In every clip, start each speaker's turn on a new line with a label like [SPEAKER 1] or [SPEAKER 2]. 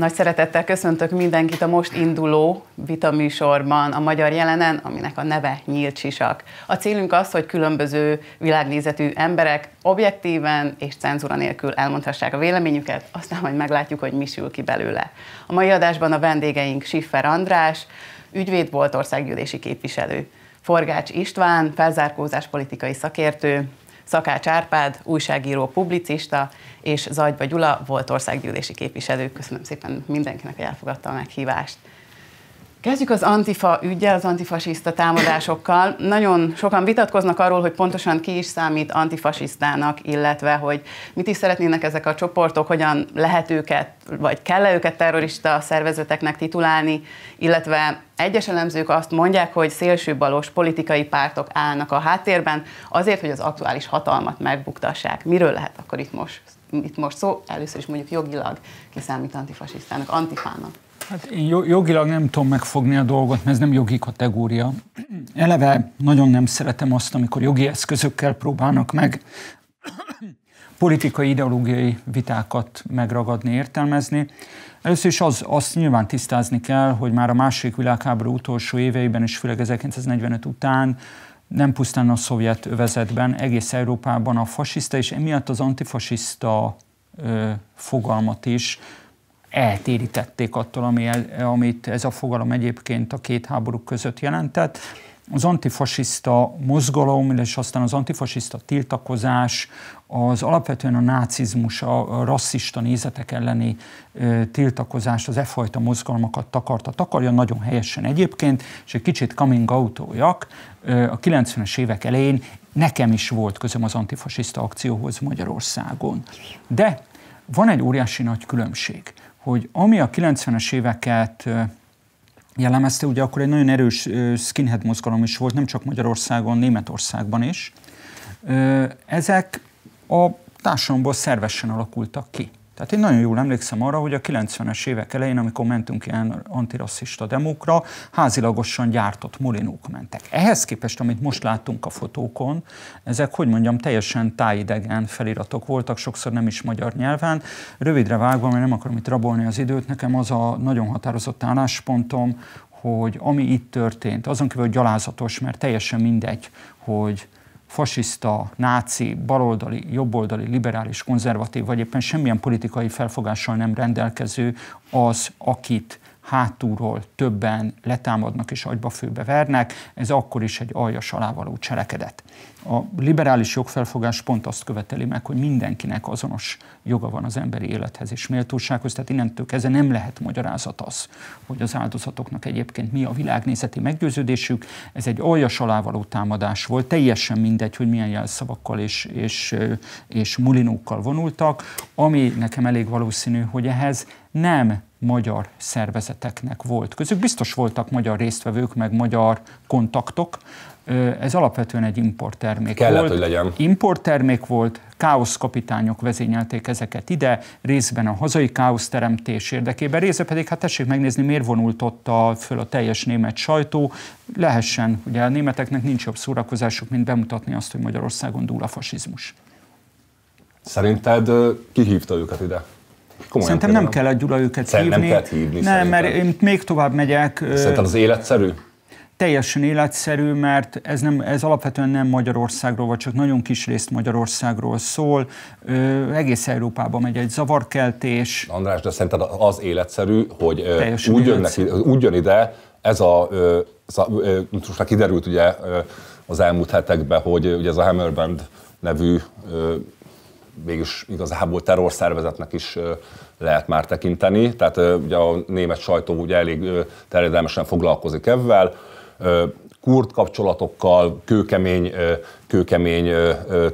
[SPEAKER 1] Nagy szeretettel köszöntök mindenkit a most induló vitaműsorban, a Magyar Jelenen, aminek a neve Nyílt Sisak. A célunk az, hogy különböző világnézetű emberek objektíven és cenzúra nélkül elmondhassák a véleményüket, aztán majd meglátjuk, hogy mi sül ki belőle. A mai adásban a vendégeink Siffer András, ügyvéd volt országgyűlési képviselő, Forgács István, felzárkózás politikai szakértő, Szakács Árpád, újságíró, publicista, és Zagyba Gyula volt országgyűlési képviselő. Köszönöm szépen mindenkinek, hogy elfogadta a meghívást. Kezdjük az antifa ügyel, az antifasiszta támadásokkal. Nagyon sokan vitatkoznak arról, hogy pontosan ki is számít antifasisztának, illetve hogy mit is szeretnének ezek a csoportok, hogyan lehet őket, vagy kell -e őket terrorista szervezeteknek titulálni, illetve egyes elemzők azt mondják, hogy szélsőbalos politikai pártok állnak a háttérben azért, hogy az aktuális hatalmat megbuktassák. Miről lehet akkor itt most, itt most szó? Először is mondjuk jogilag kiszámít antifasisztának, antifának.
[SPEAKER 2] Hát én jogilag nem tudom megfogni a dolgot, mert ez nem jogi kategória. Eleve nagyon nem szeretem azt, amikor jogi eszközökkel próbálnak meg politikai, ideológiai vitákat megragadni, értelmezni. Először is az, azt nyilván tisztázni kell, hogy már a második világháború utolsó éveiben, és főleg 1945 után nem pusztán a szovjet övezetben, egész Európában a fasiszta és emiatt az antifasiszta ö, fogalmat is eltérítették attól, ami, amit ez a fogalom egyébként a két háború között jelentett. Az antifasiszta mozgalom, és aztán az antifasiszta tiltakozás, az alapvetően a nácizmus, a rasszista nézetek elleni tiltakozást, az e fajta mozgalmakat takarta. Takarja nagyon helyesen egyébként, és egy kicsit coming out a 90-es évek elején nekem is volt közöm az antifasiszta akcióhoz Magyarországon. De van egy óriási nagy különbség hogy ami a 90-es éveket jellemezte, ugye akkor egy nagyon erős skinhead mozgalom is volt, nem csak Magyarországon, Németországban is. Ezek a társadalomból szervesen alakultak ki. Tehát én nagyon jól emlékszem arra, hogy a 90-es évek elején, amikor mentünk ilyen antirasszista demókra, házilagosan gyártott molinók mentek. Ehhez képest, amit most láttunk a fotókon, ezek, hogy mondjam, teljesen tájidegen feliratok voltak, sokszor nem is magyar nyelven. Rövidre vágva, mert nem akarom itt rabolni az időt, nekem az a nagyon határozott álláspontom, hogy ami itt történt, azon kívül gyalázatos, mert teljesen mindegy, hogy fasiszta, náci, baloldali, jobboldali, liberális, konzervatív, vagy éppen semmilyen politikai felfogással nem rendelkező az, akit hátulról többen letámadnak és agyba főbe vernek, ez akkor is egy aljas alávaló cselekedet. A liberális jogfelfogás pont azt követeli meg, hogy mindenkinek azonos joga van az emberi élethez és méltósághoz, tehát innentől kezdve nem lehet magyarázat az, hogy az áldozatoknak egyébként mi a világnézeti meggyőződésük. Ez egy aljas alávaló támadás volt, teljesen mindegy, hogy milyen jelszavakkal és, és, és mulinókkal vonultak, ami nekem elég valószínű, hogy ehhez nem magyar szervezeteknek volt közük. Biztos voltak magyar résztvevők, meg magyar kontaktok. Ez alapvetően egy importtermék
[SPEAKER 3] Kellett,
[SPEAKER 2] volt.
[SPEAKER 3] hogy legyen.
[SPEAKER 2] Importtermék volt, káoszkapitányok vezényelték ezeket ide, részben a hazai káosz teremtés érdekében, részben pedig, hát tessék megnézni, miért vonult ott a, föl a teljes német sajtó. Lehessen, ugye a németeknek nincs jobb szórakozásuk, mint bemutatni azt, hogy Magyarországon dúl a fasizmus.
[SPEAKER 3] Szerinted ki hívta őket ide?
[SPEAKER 2] Komolyan Szerintem nem kellett Gyula őket
[SPEAKER 3] Szerintem
[SPEAKER 2] hívni.
[SPEAKER 3] Nem kellett hívni.
[SPEAKER 2] Nem, mert én még tovább megyek.
[SPEAKER 3] Szerintem az életszerű?
[SPEAKER 2] Teljesen életszerű, mert ez, nem, ez alapvetően nem Magyarországról, vagy csak nagyon kis részt Magyarországról szól. Ö, egész Európában megy egy zavarkeltés.
[SPEAKER 3] András, de szerinted az életszerű, hogy úgy, jönnek, úgy jön ide ez a, ez a most már kiderült ugye az elmúlt hetekben, hogy ugye ez a Hammerband nevű mégis igazából terrorszervezetnek is lehet már tekinteni. Tehát ugye a német sajtó ugye elég terjedelmesen foglalkozik ebben. Kurt kapcsolatokkal, kőkemény, kőkemény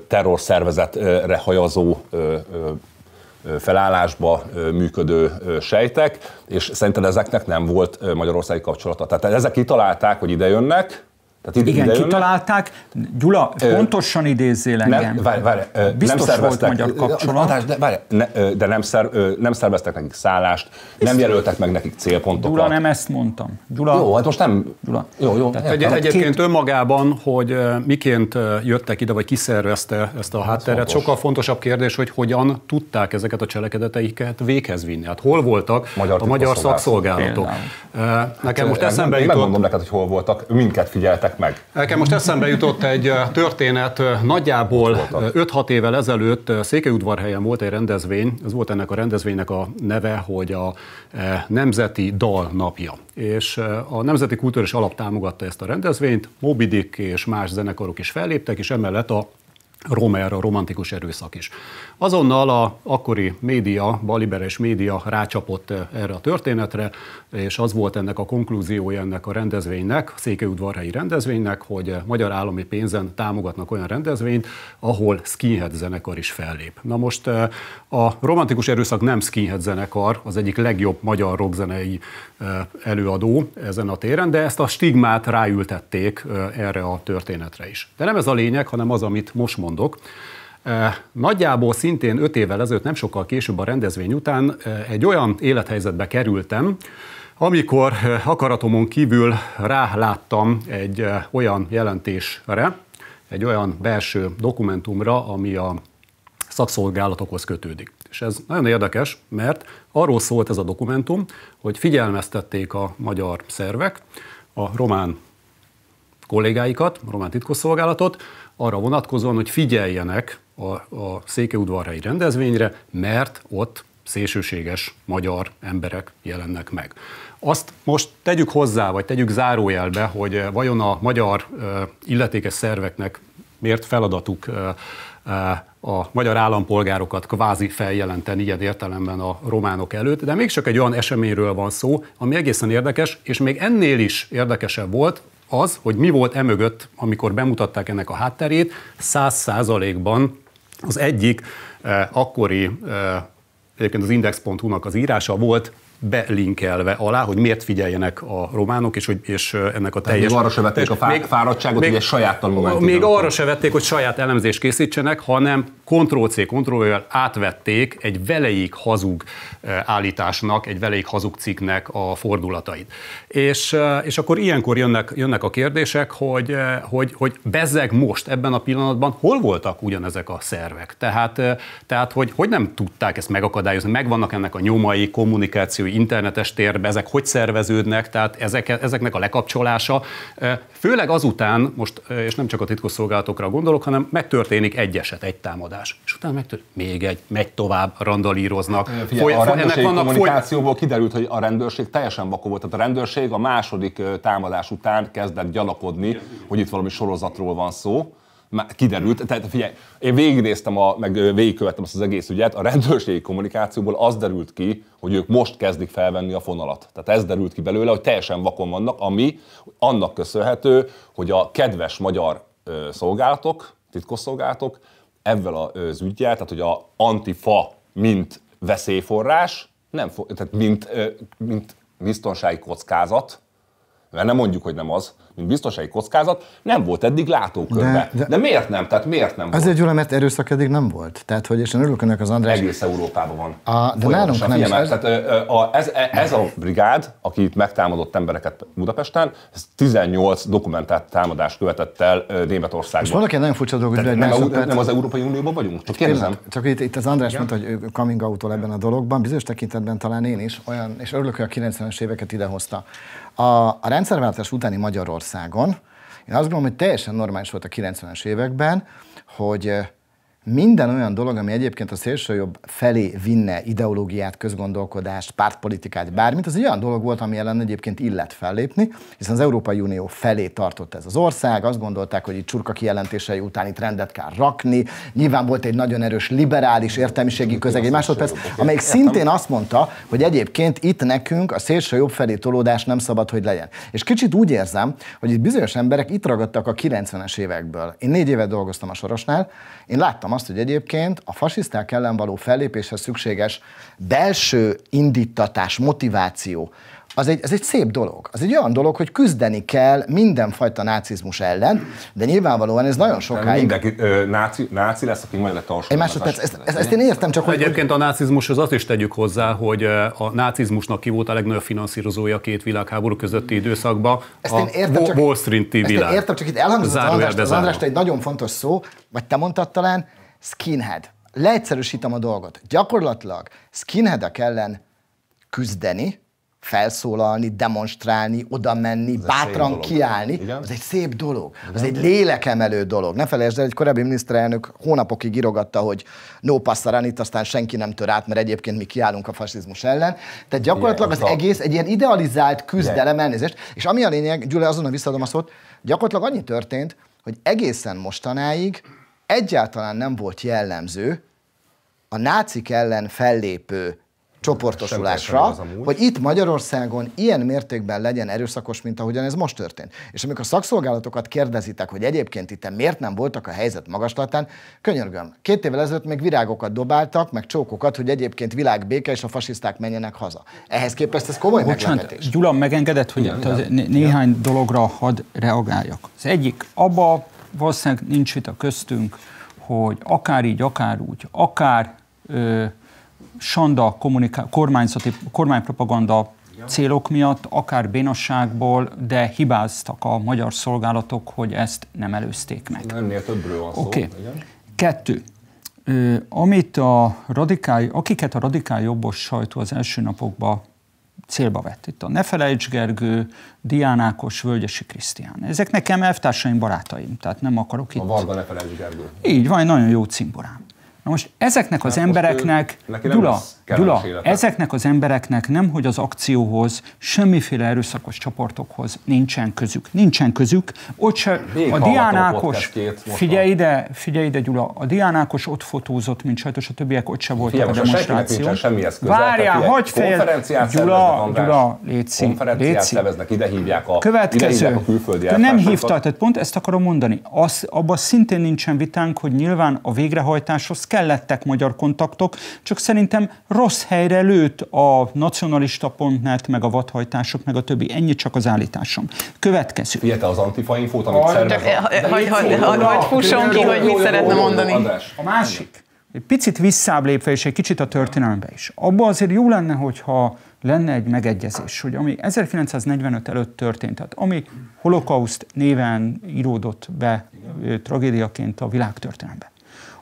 [SPEAKER 3] terrorszervezetre hajazó felállásba működő sejtek, és szerintem ezeknek nem volt magyarországi kapcsolata. Tehát ezek kitalálták, hogy ide jönnek,
[SPEAKER 2] Tehát Igen, ide kitalálták. Gyula, ö, pontosan idézzél engem. Nem, várj, várj,
[SPEAKER 3] Biztos nem volt magyar kapcsolat. De, várj, ne, de nem, szer, nem szerveztek nekik szállást, nem jelöltek meg nekik célpontokat.
[SPEAKER 2] Gyula, nem ezt mondtam. Gyula,
[SPEAKER 3] jó, hát most nem...
[SPEAKER 2] Gyula.
[SPEAKER 3] Jó, jó.
[SPEAKER 4] Tehát, egy, egyébként két... önmagában, hogy miként jöttek ide, vagy kiszervezte ezt a hátteret, sokkal fontosabb kérdés, hogy hogyan tudták ezeket a cselekedeteiket véghez vinni. Hát hol voltak magyar a magyar szakszolgálatok? Nekem most eszembe jutott...
[SPEAKER 3] Megmondom neked, hogy hol voltak, minket figyeltek meg.
[SPEAKER 4] Nekem most eszembe jutott egy történet, nagyjából 5-6 évvel ezelőtt Székelyudvarhelyen volt egy rendezvény, ez volt ennek a rendezvénynek a neve, hogy a Nemzeti Dal napja. És a Nemzeti Kulturális Alap támogatta ezt a rendezvényt, Moby Dick és más zenekarok is felléptek, és emellett a Romer, a romantikus erőszak is. Azonnal a akkori média, baliberes média rácsapott eh, erre a történetre, és az volt ennek a konklúziója ennek a rendezvénynek, a Székelyudvarhelyi rendezvénynek, hogy eh, magyar állami pénzen támogatnak olyan rendezvényt, ahol skinhead zenekar is fellép. Na most eh, a romantikus erőszak nem skinhead zenekar, az egyik legjobb magyar rockzenei előadó ezen a téren, de ezt a stigmát ráültették erre a történetre is. De nem ez a lényeg, hanem az, amit most mondok. Nagyjából szintén öt évvel ezelőtt, nem sokkal később a rendezvény után egy olyan élethelyzetbe kerültem, amikor akaratomon kívül ráláttam egy olyan jelentésre, egy olyan belső dokumentumra, ami a szakszolgálatokhoz kötődik. És ez nagyon érdekes, mert arról szólt ez a dokumentum, hogy figyelmeztették a magyar szervek a román kollégáikat, a román titkosszolgálatot, arra vonatkozóan, hogy figyeljenek a, a székeudvarhelyi rendezvényre, mert ott szélsőséges magyar emberek jelennek meg. Azt most tegyük hozzá, vagy tegyük zárójelbe, hogy vajon a magyar illetékes szerveknek miért feladatuk a magyar állampolgárokat kvázi feljelenteni ilyen értelemben a románok előtt, de még csak egy olyan eseményről van szó, ami egészen érdekes, és még ennél is érdekesebb volt, az, hogy mi volt emögött, amikor bemutatták ennek a hátterét, száz százalékban az egyik eh, akkori, eh, egyébként az index.hu-nak az írása volt belinkelve alá, hogy miért figyeljenek a románok, és, hogy, és ennek a teljes...
[SPEAKER 3] még arra se vették a fá- még, fáradtságot, még, hogy egy saját tanulmányt
[SPEAKER 4] Még arra se vették, hogy saját elemzést készítsenek, hanem Ctrl-C, ctrl átvették egy veleig hazug állításnak, egy veleig hazug cikknek a fordulatait. És, és akkor ilyenkor jönnek, jönnek a kérdések, hogy, hogy, hogy bezzeg most, ebben a pillanatban hol voltak ugyanezek a szervek? Tehát, tehát hogy, hogy nem tudták ezt megakadályozni? Megvannak ennek a nyomai, kommunikáció internetes térbe, ezek hogy szerveződnek, tehát ezek, ezeknek a lekapcsolása, főleg azután, most, és nem csak a titkosszolgálatokra gondolok, hanem megtörténik egy eset, egy támadás, és utána megtörténik még egy, megy tovább, randalíroznak.
[SPEAKER 3] Figyelj, Foly, a rendőrség ennek kommunikációból foly... kiderült, hogy a rendőrség teljesen vakó volt, tehát a rendőrség a második támadás után kezdett gyanakodni, hogy itt valami sorozatról van szó, kiderült, tehát figyelj, én végignéztem, a, meg végigkövettem ezt az egész ügyet, a rendőrségi kommunikációból az derült ki, hogy ők most kezdik felvenni a fonalat. Tehát ez derült ki belőle, hogy teljesen vakon vannak, ami annak köszönhető, hogy a kedves magyar szolgálatok, titkosszolgálatok ezzel az ügyel, tehát hogy a antifa mint veszélyforrás, nem, tehát mint, mint biztonsági kockázat, mert nem mondjuk, hogy nem az, mint biztonsági kockázat, nem volt eddig látókörbe. De, de, de miért nem? Tehát miért nem
[SPEAKER 5] Azért, Gyula, mert erőszak eddig nem volt. Tehát, hogy, és én örülök önnek az András...
[SPEAKER 3] Egész Európában van.
[SPEAKER 5] A, de nálunk nem is. Ez...
[SPEAKER 3] Tehát, a, ez, ez a brigád, aki itt megtámadott embereket Budapesten, ez 18 dokumentált támadást követett el Németországban.
[SPEAKER 5] Most mondok egy nagyon furcsa dolgot, hogy
[SPEAKER 3] nem, nem, nem az Európai Unióban vagyunk? Csak kérdezem.
[SPEAKER 5] Csak itt, itt az András Igen? mondta, hogy coming out ebben a dologban, bizonyos tekintetben talán én is, olyan, és örülök, hogy a 90-es éveket idehozta. A, a rendszerváltás utáni Magyarországon, én azt gondolom, hogy teljesen normális volt a 90-es években, hogy minden olyan dolog, ami egyébként a szélsőjobb felé vinne ideológiát, közgondolkodást, pártpolitikát, bármit, az egy olyan dolog volt, ami ellen egyébként illet fellépni, hiszen az Európai Unió felé tartott ez az ország, azt gondolták, hogy itt csurka kijelentései után itt rendet kell rakni, nyilván volt egy nagyon erős liberális értelmiségi közeg, egy másodperc, amelyik szintén azt mondta, hogy egyébként itt nekünk a szélső jobb felé tolódás nem szabad, hogy legyen. És kicsit úgy érzem, hogy itt bizonyos emberek itt ragadtak a 90-es évekből. Én négy évet dolgoztam a Sorosnál, én láttam azt, hogy egyébként a fasiszták ellen való fellépéshez szükséges belső indítatás, motiváció, az egy, az egy szép dolog. Az egy olyan dolog, hogy küzdeni kell mindenfajta nácizmus ellen, de nyilvánvalóan ez nagyon sokáig...
[SPEAKER 3] Mindenki ö, náci, náci lesz, aki majd lett a
[SPEAKER 5] Egy másodperc, ezt, ezt, ezt, én értem, csak
[SPEAKER 4] hogy... Egyébként a nácizmushoz azt is tegyük hozzá, hogy a nácizmusnak ki volt a legnagyobb finanszírozója két világháború közötti időszakban.
[SPEAKER 5] Ezt én értem,
[SPEAKER 4] a csak, Wall Street-i világ.
[SPEAKER 5] Ezt én értem, csak itt elhangzott az András, az András egy nagyon fontos szó, vagy te mondtad talán, skinhead. Leegyszerűsítem a dolgot. Gyakorlatilag skinheadek ellen küzdeni, felszólalni, demonstrálni, oda menni, Ez bátran kiállni, Igen? az egy szép dolog. Igen? Az egy lélekemelő dolog. Ne felejtsd el, egy korábbi miniszterelnök hónapokig írogatta, hogy no passaranit, aztán senki nem tör át, mert egyébként mi kiállunk a fasizmus ellen. Tehát gyakorlatilag az egész egy ilyen idealizált küzdelem elnézést. És ami a lényeg, Gyula, azonnal visszadom a szót, gyakorlatilag annyi történt, hogy egészen mostanáig egyáltalán nem volt jellemző a nácik ellen fellépő csoportosulásra, hogy itt Magyarországon ilyen mértékben legyen erőszakos, mint ahogyan ez most történt. És amikor a szakszolgálatokat kérdezitek, hogy egyébként itt miért nem voltak a helyzet magaslatán, könyörgöm, két évvel ezelőtt még virágokat dobáltak, meg csókokat, hogy egyébként világbéke és a fasiszták menjenek haza. Ehhez képest ez komoly Bocsánat, meglepetés.
[SPEAKER 2] Gyula megengedett, hogy igen, igen. Né- néhány igen. dologra hadd reagáljak. Az egyik, abba valószínűleg nincs vita köztünk, hogy akár így, akár úgy, akár ö, sanda kormányzati, kormánypropaganda célok miatt, akár bénasságból, de hibáztak a magyar szolgálatok, hogy ezt nem előzték meg.
[SPEAKER 3] Ennél többről van szó.
[SPEAKER 2] Okay. Kettő. Ö, amit a radikál, akiket a radikál jobbos sajtó az első napokban célba vett. Itt a Ne felejts Gergő, Diánákos, Völgyesi Krisztián. Ezek nekem elvtársaim, barátaim, tehát nem akarok itt... A
[SPEAKER 3] Varga Ne felejts Gergő.
[SPEAKER 2] Így van, nagyon jó cimborám. Na most ezeknek az hát embereknek, ő, Gyula, Gyula ezeknek az embereknek nem, hogy az akcióhoz, semmiféle erőszakos csoportokhoz nincsen közük. Nincsen közük. Ott se, a Diánákos, figyelj ide, figyelj ide Gyula, a Diánákos ott fotózott, mint sajtos a többiek ott se voltak a demonstráció. Várjál, hogy fejez, Gyula, Gyula, létszi,
[SPEAKER 3] Konferenciát szerveznek, ide hívják a,
[SPEAKER 2] Következő.
[SPEAKER 3] Ide hívják a külföldi Te
[SPEAKER 2] nem hívtad, tehát pont ezt akarom mondani. Az, abban szintén nincsen vitánk, hogy nyilván a végrehajtáshoz kellettek magyar kontaktok, csak szerintem rossz helyre lőtt a nacionalista.net, meg a vadhajtások, meg a többi. Ennyi csak az állításom. Következő.
[SPEAKER 3] Figyelj, az antifa infót, amit szervez.
[SPEAKER 1] Hagy fusson ki, hogy mit szeretne mondani.
[SPEAKER 2] A másik. Egy picit visszább lépve, és egy kicsit a történelembe is. Abba azért jó lenne, hogyha lenne egy megegyezés, hogy ami 1945 előtt történt, tehát ami holokauszt néven íródott be tragédiaként a világtörténelembe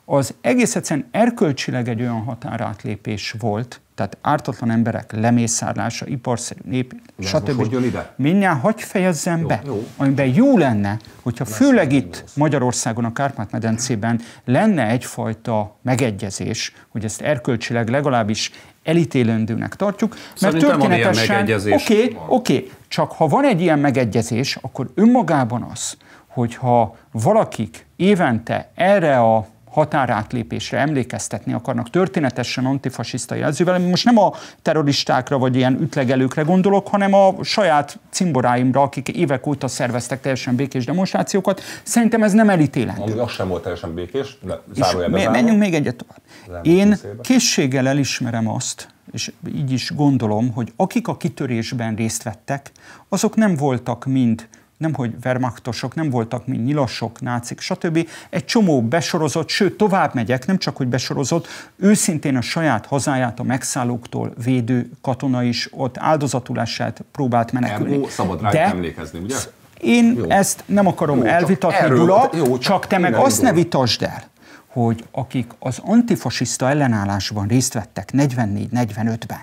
[SPEAKER 2] az egész egyszerűen erkölcsileg egy olyan határátlépés volt, tehát ártatlan emberek lemészárlása, iparszerű nép, De stb. Mindjárt hagyj fejezzem jó, be, jó. amiben jó lenne, hogyha lesz, főleg itt lesz. Magyarországon, a Kárpát-medencében lenne egyfajta megegyezés, hogy ezt erkölcsileg legalábbis elítélendőnek tartjuk, mert
[SPEAKER 4] Szerintem történetesen, oké,
[SPEAKER 2] oké, okay, csak ha van egy ilyen megegyezés, akkor önmagában az, hogyha valakik évente erre a határátlépésre emlékeztetni akarnak történetesen antifasiszta jelzővel. Most nem a terroristákra vagy ilyen ütlegelőkre gondolok, hanem a saját cimboráimra, akik évek óta szerveztek teljesen békés demonstrációkat. Szerintem ez nem elítélendő.
[SPEAKER 3] Ami az sem volt teljesen békés, de
[SPEAKER 2] és menjünk még egyet tovább. Én készséggel elismerem azt, és így is gondolom, hogy akik a kitörésben részt vettek, azok nem voltak mind nem hogy vermachtosok, nem voltak, mint nyilasok, nácik, stb. Egy csomó besorozott, sőt, tovább megyek, nem csak, hogy besorozott, őszintén a saját hazáját a megszállóktól védő katona is ott áldozatulását próbált menekülni.
[SPEAKER 3] Jó, szabad rá De emlékezni, ugye?
[SPEAKER 2] Én jó. ezt nem akarom jó, elvitatni, erről, jó, csak, csak te meg azt ne vitasd el, hogy akik az antifasiszta ellenállásban részt vettek 44-45-ben,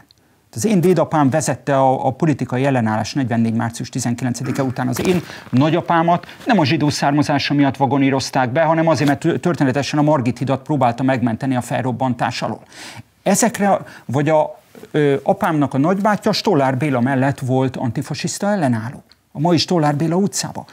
[SPEAKER 2] az én dédapám vezette a, a politikai ellenállás 44. március 19-e után. Az én nagyapámat nem a zsidó származása miatt vagonírozták be, hanem azért, mert történetesen a Margit hidat próbálta megmenteni a felrobbantás alól. Ezekre, vagy a ö, apámnak a nagybátyja Stollár Béla mellett volt antifasiszta ellenálló. A mai Stollár Béla utcába.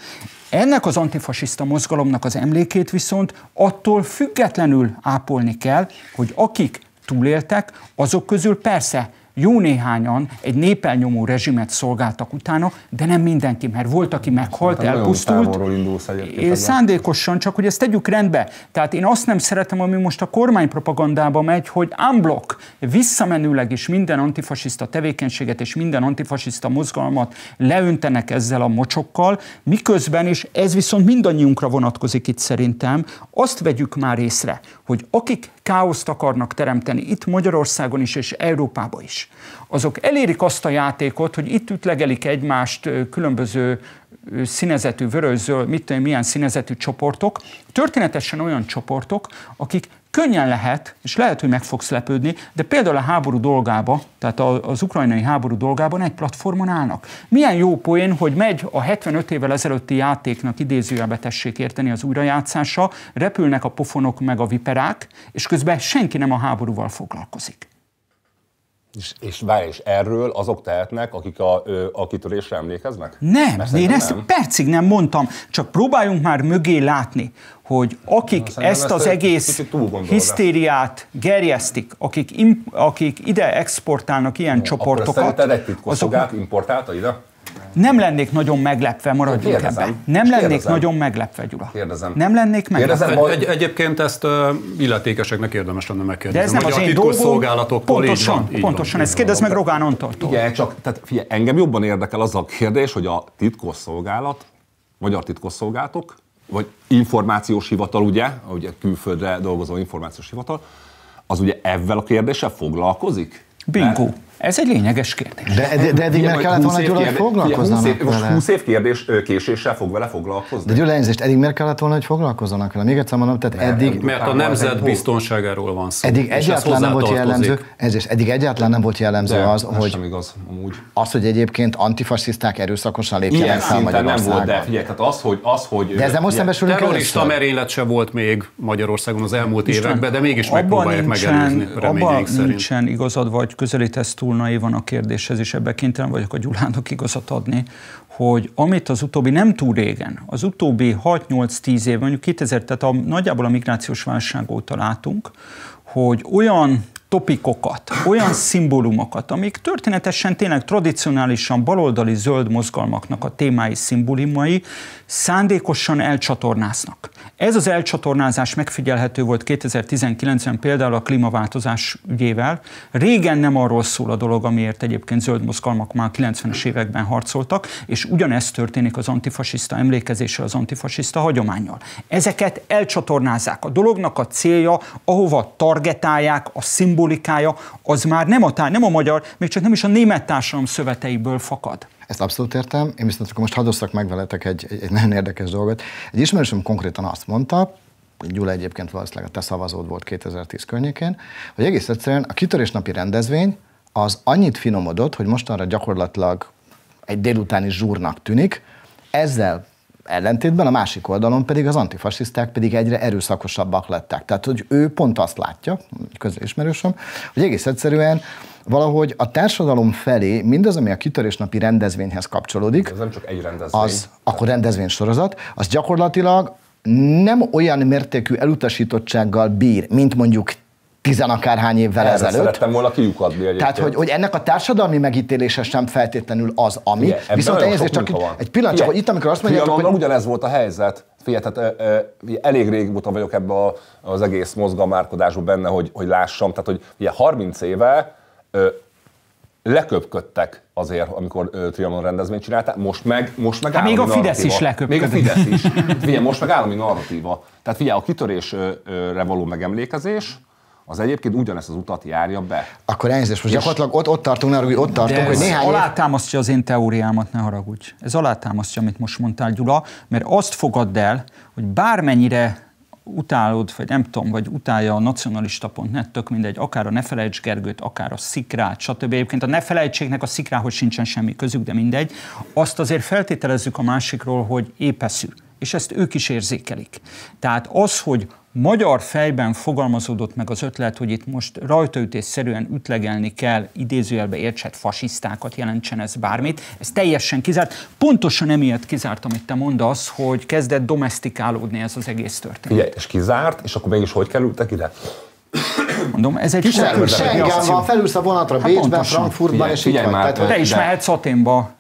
[SPEAKER 2] Ennek az antifasiszta mozgalomnak az emlékét viszont attól függetlenül ápolni kell, hogy akik túléltek, azok közül persze jó néhányan egy népelnyomó rezsimet szolgáltak utána, de nem mindenki, mert volt, aki meghalt, Szerintem elpusztult. Szándékosan, csak hogy ezt tegyük rendbe. Tehát én azt nem szeretem, ami most a kormánypropagandában megy, hogy unblock, visszamenőleg is minden antifasiszta tevékenységet és minden antifasiszta mozgalmat leöntenek ezzel a mocsokkal, miközben, és ez viszont mindannyiunkra vonatkozik itt szerintem, azt vegyük már észre, hogy akik káoszt akarnak teremteni itt Magyarországon is és Európában is, azok elérik azt a játékot, hogy itt ütlegelik egymást különböző színezetű, vörös-zöld, mit tudom, milyen színezetű csoportok, történetesen olyan csoportok, akik könnyen lehet, és lehet, hogy meg fogsz lepődni, de például a háború dolgába, tehát az ukrajnai háború dolgában egy platformon állnak. Milyen jó poén, hogy megy a 75 évvel ezelőtti játéknak idézőjelbe tessék érteni az újrajátszása, repülnek a pofonok meg a viperák, és közben senki nem a háborúval foglalkozik.
[SPEAKER 3] És, és várj, és erről azok tehetnek, akik a, a kitörésre emlékeznek?
[SPEAKER 2] Nem, Mert én ezt nem. percig nem mondtam, csak próbáljunk már mögé látni, hogy akik Na, ezt az egész hisztériát gerjesztik, akik, im, akik ide exportálnak ilyen no, csoportokat...
[SPEAKER 3] Akkor egy azok importálta ide?
[SPEAKER 2] Nem lennék nagyon meglepve, maradjunk ebben. Nem lennék kérdezem. nagyon meglepve, Gyula.
[SPEAKER 3] Kérdezem.
[SPEAKER 2] Nem lennék meglepve.
[SPEAKER 4] Kérdezem, egy, egyébként ezt uh, illetékeseknek érdemes lenne megkérdezni.
[SPEAKER 2] De ez nem az én dolgom. Pontosan, így van, pontosan. Ezt kérdez meg Rogán Antaltól.
[SPEAKER 3] Igen, csak tehát, figyelj, engem jobban érdekel az a kérdés, hogy a titkosszolgálat, magyar titkosszolgálatok, vagy információs hivatal, ugye, ugye külföldre dolgozó információs hivatal, az ugye ezzel a kérdéssel foglalkozik?
[SPEAKER 2] Bingo. Mert ez egy lényeges kérdés.
[SPEAKER 5] De, de, de eddig miért kellett volna, Gyula, hogy foglalkozzanak 20 év,
[SPEAKER 3] vele? Most 20 év kérdés késéssel fog vele foglalkozni.
[SPEAKER 5] De Gyula, elnézést, eddig miért kellett volna, hogy foglalkozzanak vele? Még egyszer mondom, tehát mert, eddig...
[SPEAKER 4] Mert a nemzet biztonságáról van szó.
[SPEAKER 5] Eddig egyáltalán nem volt jellemző, ezért, eddig egyáltalán nem volt jellemző de, az, hogy,
[SPEAKER 3] sem igaz, amúgy.
[SPEAKER 5] az, hogy egyébként antifasiszták erőszakosan lépjenek fel
[SPEAKER 3] Magyarországon. nem volt, de figyelj, tehát az, hogy... Az, hogy
[SPEAKER 5] de ezzel most szembesülünk
[SPEAKER 4] Terrorista merénylet se volt még Magyarországon az elmúlt években, de mégis megpróbálják megelőzni
[SPEAKER 2] reményeink szerint. nincsen igazad, vagy közelítesz túl naivan a kérdéshez, és ebbe kénytelen vagyok a Gyulának igazat adni, hogy amit az utóbbi nem túl régen, az utóbbi 6-8-10 év, mondjuk 2000, tehát a, nagyjából a migrációs válság óta látunk, hogy olyan topikokat, olyan szimbólumokat, amik történetesen tényleg tradicionálisan baloldali zöld mozgalmaknak a témái, szimbólumai szándékosan elcsatornáznak. Ez az elcsatornázás megfigyelhető volt 2019-ben például a klímaváltozás ügyével. Régen nem arról szól a dolog, amiért egyébként zöld mozgalmak már 90-es években harcoltak, és ugyanezt történik az antifasiszta emlékezéssel, az antifasiszta hagyományjal. Ezeket elcsatornázzák. A dolognak a célja, ahova targetálják, a szimbolikája, az már nem a, nem a magyar, még csak nem is a német társadalom szöveteiből fakad.
[SPEAKER 5] Ezt abszolút értem. Én viszont akkor most hadd meg veletek egy, egy, nagyon érdekes dolgot. Egy ismerősöm konkrétan azt mondta, Gyula egyébként valószínűleg a te szavazód volt 2010 környékén, hogy egész egyszerűen a kitörésnapi rendezvény az annyit finomodott, hogy mostanra gyakorlatilag egy délutáni zsúrnak tűnik, ezzel ellentétben a másik oldalon pedig az antifasiszták pedig egyre erőszakosabbak lettek. Tehát, hogy ő pont azt látja, közismerősöm, hogy egész egyszerűen valahogy a társadalom felé mindaz, ami a kitörésnapi rendezvényhez kapcsolódik,
[SPEAKER 3] ez nem csak egy rendezvény.
[SPEAKER 5] Az, akkor rendezvény sorozat, az gyakorlatilag nem olyan mértékű elutasítottsággal bír, mint mondjuk tizenakárhány évvel Erre ezelőtt.
[SPEAKER 3] szerettem volna kiukadni egyébként.
[SPEAKER 5] Tehát, hogy, hogy ennek a társadalmi megítélése sem feltétlenül az, ami. Igen, Viszont ez csak egy pillanat, csak hogy itt, amikor azt mondják,
[SPEAKER 3] hogy... ugyanez volt a helyzet. Figyelj, tehát elég régóta vagyok ebbe a, az egész mozgalmárkodásban benne, hogy, hogy lássam. Tehát, hogy ugye 30 éve leköpködtek azért, amikor ö, Trianon rendezvényt csinálták, most meg, most meg
[SPEAKER 2] hát még a Fidesz narratíva. is leköpködik.
[SPEAKER 3] Még a Fidesz is. Figyelj, most meg állami narratíva. Tehát figyelj, a kitörésre való megemlékezés, az egyébként ugyanezt az utat járja be.
[SPEAKER 5] Akkor elnézést, most gyakorlatilag ott, ott tartunk, hogy ott tartunk, hogy néhány
[SPEAKER 2] alátámasztja az én teóriámat, ne haragudj. Ez alátámasztja, amit most mondtál, Gyula, mert azt fogadd el, hogy bármennyire utálod, vagy nem tudom, vagy utálja a nacionalista.net, tök mindegy, akár a Ne felejts Gergőt, akár a Szikrát, stb. Egyébként a Ne felejtségnek a Szikrához sincsen semmi közük, de mindegy. Azt azért feltételezzük a másikról, hogy épeszű és ezt ők is érzékelik. Tehát az, hogy magyar fejben fogalmazódott meg az ötlet, hogy itt most rajtaütésszerűen ütlegelni kell, idézőjelbe értsett fasisztákat, jelentsen ez bármit, ez teljesen kizárt. Pontosan emiatt kizárt, amit te mondasz, hogy kezdett domestikálódni ez az egész történet.
[SPEAKER 3] Igen, és kizárt, és akkor mégis hogy kerültek ide?
[SPEAKER 2] Mondom, ez egy
[SPEAKER 5] Schengen van, felülsz a vonatra hát Bécsben, Frankfurtban, és így
[SPEAKER 2] már, Te is mehetsz Aténba.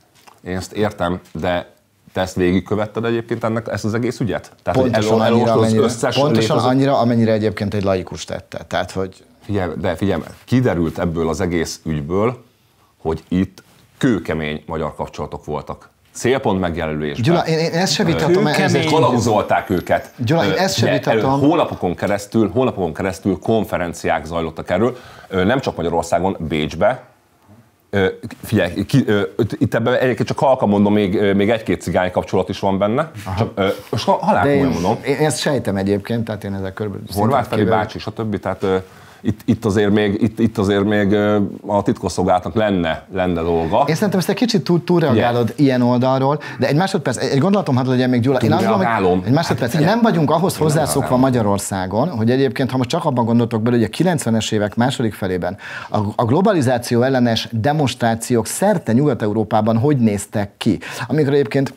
[SPEAKER 3] Én ezt értem, de te ezt végigkövetted egyébként ennek, ezt az egész ügyet?
[SPEAKER 5] Tehát, pontosan, el, annyira, amennyire, összes pontosan létező... annyira, amennyire egyébként egy laikus tette. Tehát, hogy...
[SPEAKER 3] Figyelj, de figyelj, kiderült ebből az egész ügyből, hogy itt kőkemény magyar kapcsolatok voltak célpont megjelölésben.
[SPEAKER 5] Gyula, én, én ezt sem vitatom.
[SPEAKER 3] Ezért kalauzolták őket.
[SPEAKER 5] Gyula, én ezt sem vitatom.
[SPEAKER 3] Hónapokon keresztül, hónapokon keresztül konferenciák zajlottak erről, nem csak Magyarországon, Bécsbe, Figyelj, ki, itt ebben egyébként csak halka mondom, még, még egy-két cigány kapcsolat is van benne. Csak, most halál mondom.
[SPEAKER 5] Én ezt sejtem egyébként, tehát én ezek körülbelül...
[SPEAKER 3] Horváth Feri bácsi, stb. Tehát itt, itt, azért még, itt, itt azért még a titkosszolgálatnak lenne, lenne dolga.
[SPEAKER 5] Én szerintem ezt egy kicsit túl, túlreagálod yeah. ilyen oldalról, de egy másodperc, egy gondolatom hadd legyen még Gyula. Én azt gondolom, egy másodperc, hát, nem vagyunk ahhoz hozzászokva Magyarországon, hogy egyébként, ha most csak abban gondoltok bele, hogy a 90-es évek második felében a, a globalizáció ellenes demonstrációk szerte Nyugat-Európában hogy néztek ki, amikor egyébként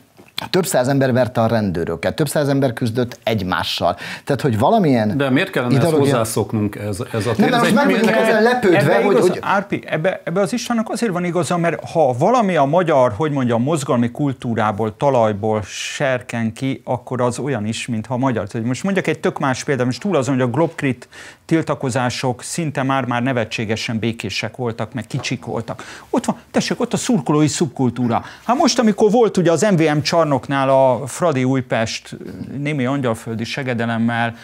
[SPEAKER 5] több száz ember verte a rendőröket, több száz ember küzdött egymással. Tehát, hogy valamilyen...
[SPEAKER 4] De miért kellene ideológia... ezt hozzászoknunk ez, ez a
[SPEAKER 5] tér? Nem, most meg vagyunk ezen lepődve,
[SPEAKER 2] ebbe hogy... Igaz, hogy... Árpi, ebbe, ebbe az Istvánnak azért van igaza, mert ha valami a magyar, hogy mondjam, mozgalmi kultúrából, talajból serken ki, akkor az olyan is, mintha a magyar. Tehát most mondjak egy tök más példát, most túl azon, hogy a Globkrit tiltakozások szinte már-már nevetségesen békések voltak, meg kicsik voltak. Ott van, tessék, ott a szurkolói szubkultúra. Hát most, amikor volt ugye az MVM csarnoknál a Fradi Újpest némi angyalföldi segedelemmel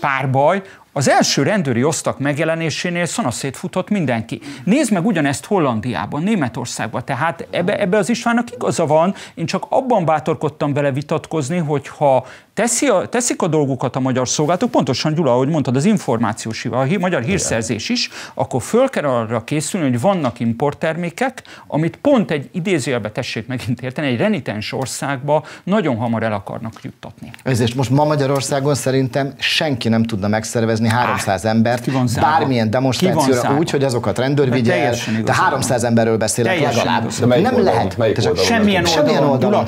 [SPEAKER 2] párbaj, az első rendőri osztak megjelenésénél szanaszét futott mindenki. Nézd meg ugyanezt Hollandiában, Németországban. Tehát ebbe, ebbe az Istvánnak igaza van, én csak abban bátorkodtam vele vitatkozni, hogy ha teszi a, teszik a dolgukat a magyar szolgálatok, pontosan Gyula, ahogy mondtad, az információs, a magyar hírszerzés is, akkor föl kell arra készülni, hogy vannak importtermékek, amit pont egy idézőjelbe tessék megint érteni, egy renitens országba nagyon hamar el akarnak juttatni.
[SPEAKER 5] Ezért most ma Magyarországon szerintem senki nem tudna megszervezni 300 embert bármilyen demonstrációra úgy, hogy azokat rendőr vigye el, de 300 emberről beszélek legalább.
[SPEAKER 3] Nem lehet.
[SPEAKER 2] Semmilyen oldalon.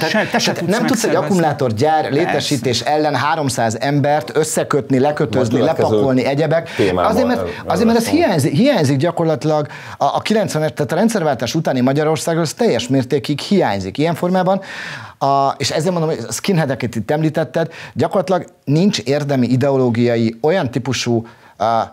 [SPEAKER 5] Nem tudsz egy akkumulátorgyár létesítés vezetés ellen 300 embert összekötni, lekötözni, lepakolni, egyebek. Azért, mert, azért, mert ez hiányzik, hiányzik gyakorlatilag a, a 90 tehát a rendszerváltás utáni Magyarországról ez teljes mértékig hiányzik. Ilyen formában a, és ezért mondom, hogy a skinheadeket itt említetted, gyakorlatilag nincs érdemi ideológiai olyan típusú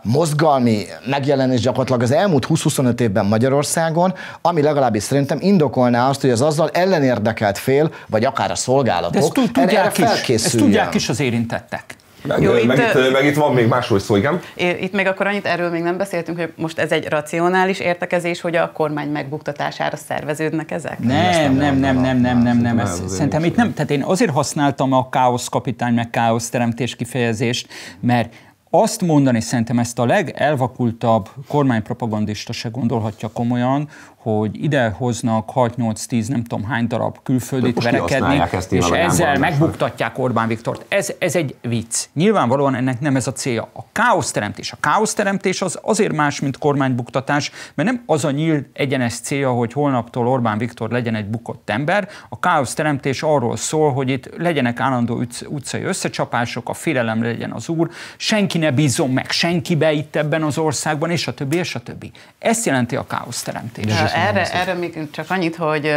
[SPEAKER 5] mozgalmi megjelenés gyakorlatilag az elmúlt 20-25 évben Magyarországon, ami legalábbis szerintem indokolná azt, hogy az azzal ellenérdekelt fél, vagy akár a szolgálatok De ezt
[SPEAKER 2] tudják erre is, ezt tudják is az érintettek.
[SPEAKER 3] Meg, Jó, meg, itt, itt, meg itt van még másról szó, igen.
[SPEAKER 1] Itt még akkor annyit erről még nem beszéltünk, hogy most ez egy racionális értekezés, hogy a kormány megbuktatására szerveződnek ezek?
[SPEAKER 2] Nem, nem, nem, nem, nem, nem, nem. Ez, szerintem itt nem, tehát én azért használtam a káosz kapitány, meg káosz teremtés kifejezést, mert azt mondani, szerintem ezt a legelvakultabb kormánypropagandista se gondolhatja komolyan, hogy ide hoznak 6-8-10 nem tudom hány darab külföldit verekedni, és ezzel megbuktatják Orbán Viktort. Ez, ez egy vicc. Nyilvánvalóan ennek nem ez a célja. A káoszteremtés. A káoszteremtés az azért más, mint kormánybuktatás, mert nem az a nyílt egyenes célja, hogy holnaptól Orbán Viktor legyen egy bukott ember. A káoszteremtés arról szól, hogy itt legyenek állandó utcai összecsapások, a félelem legyen az úr, senki ne bízom meg senkibe itt ebben az országban, és a többi, és a többi. Ezt jelenti a káoszteremtés
[SPEAKER 1] erre, erre még csak annyit, hogy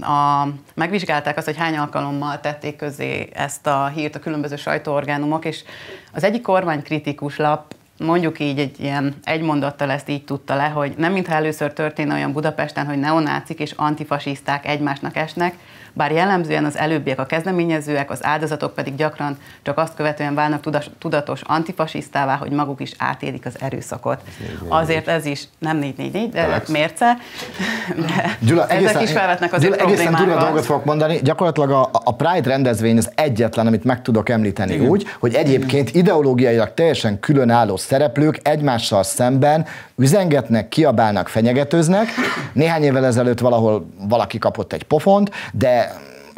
[SPEAKER 1] a, megvizsgálták azt, hogy hány alkalommal tették közé ezt a hírt a különböző sajtóorgánumok, és az egyik kormánykritikus lap mondjuk így egy ilyen egy mondattal ezt így tudta le, hogy nem mintha először történne olyan Budapesten, hogy neonácik és antifasiszták egymásnak esnek, bár jellemzően az előbbiek a kezdeményezőek, az áldozatok pedig gyakran csak azt követően válnak tudatos antifasisztává, hogy maguk is átélik az erőszakot. Azért ez is nem 444, de Telex. mérce. De
[SPEAKER 5] Gyula,
[SPEAKER 1] egészen, ezek is felvetnek az
[SPEAKER 5] Gyula, egészen durva dolgot fogok mondani. Gyakorlatilag a, a Pride rendezvény az egyetlen, amit meg tudok említeni Igen. úgy, hogy egyébként ideológiailag teljesen különálló szereplők egymással szemben üzengetnek, kiabálnak, fenyegetőznek. Néhány évvel ezelőtt valahol valaki kapott egy pofont, de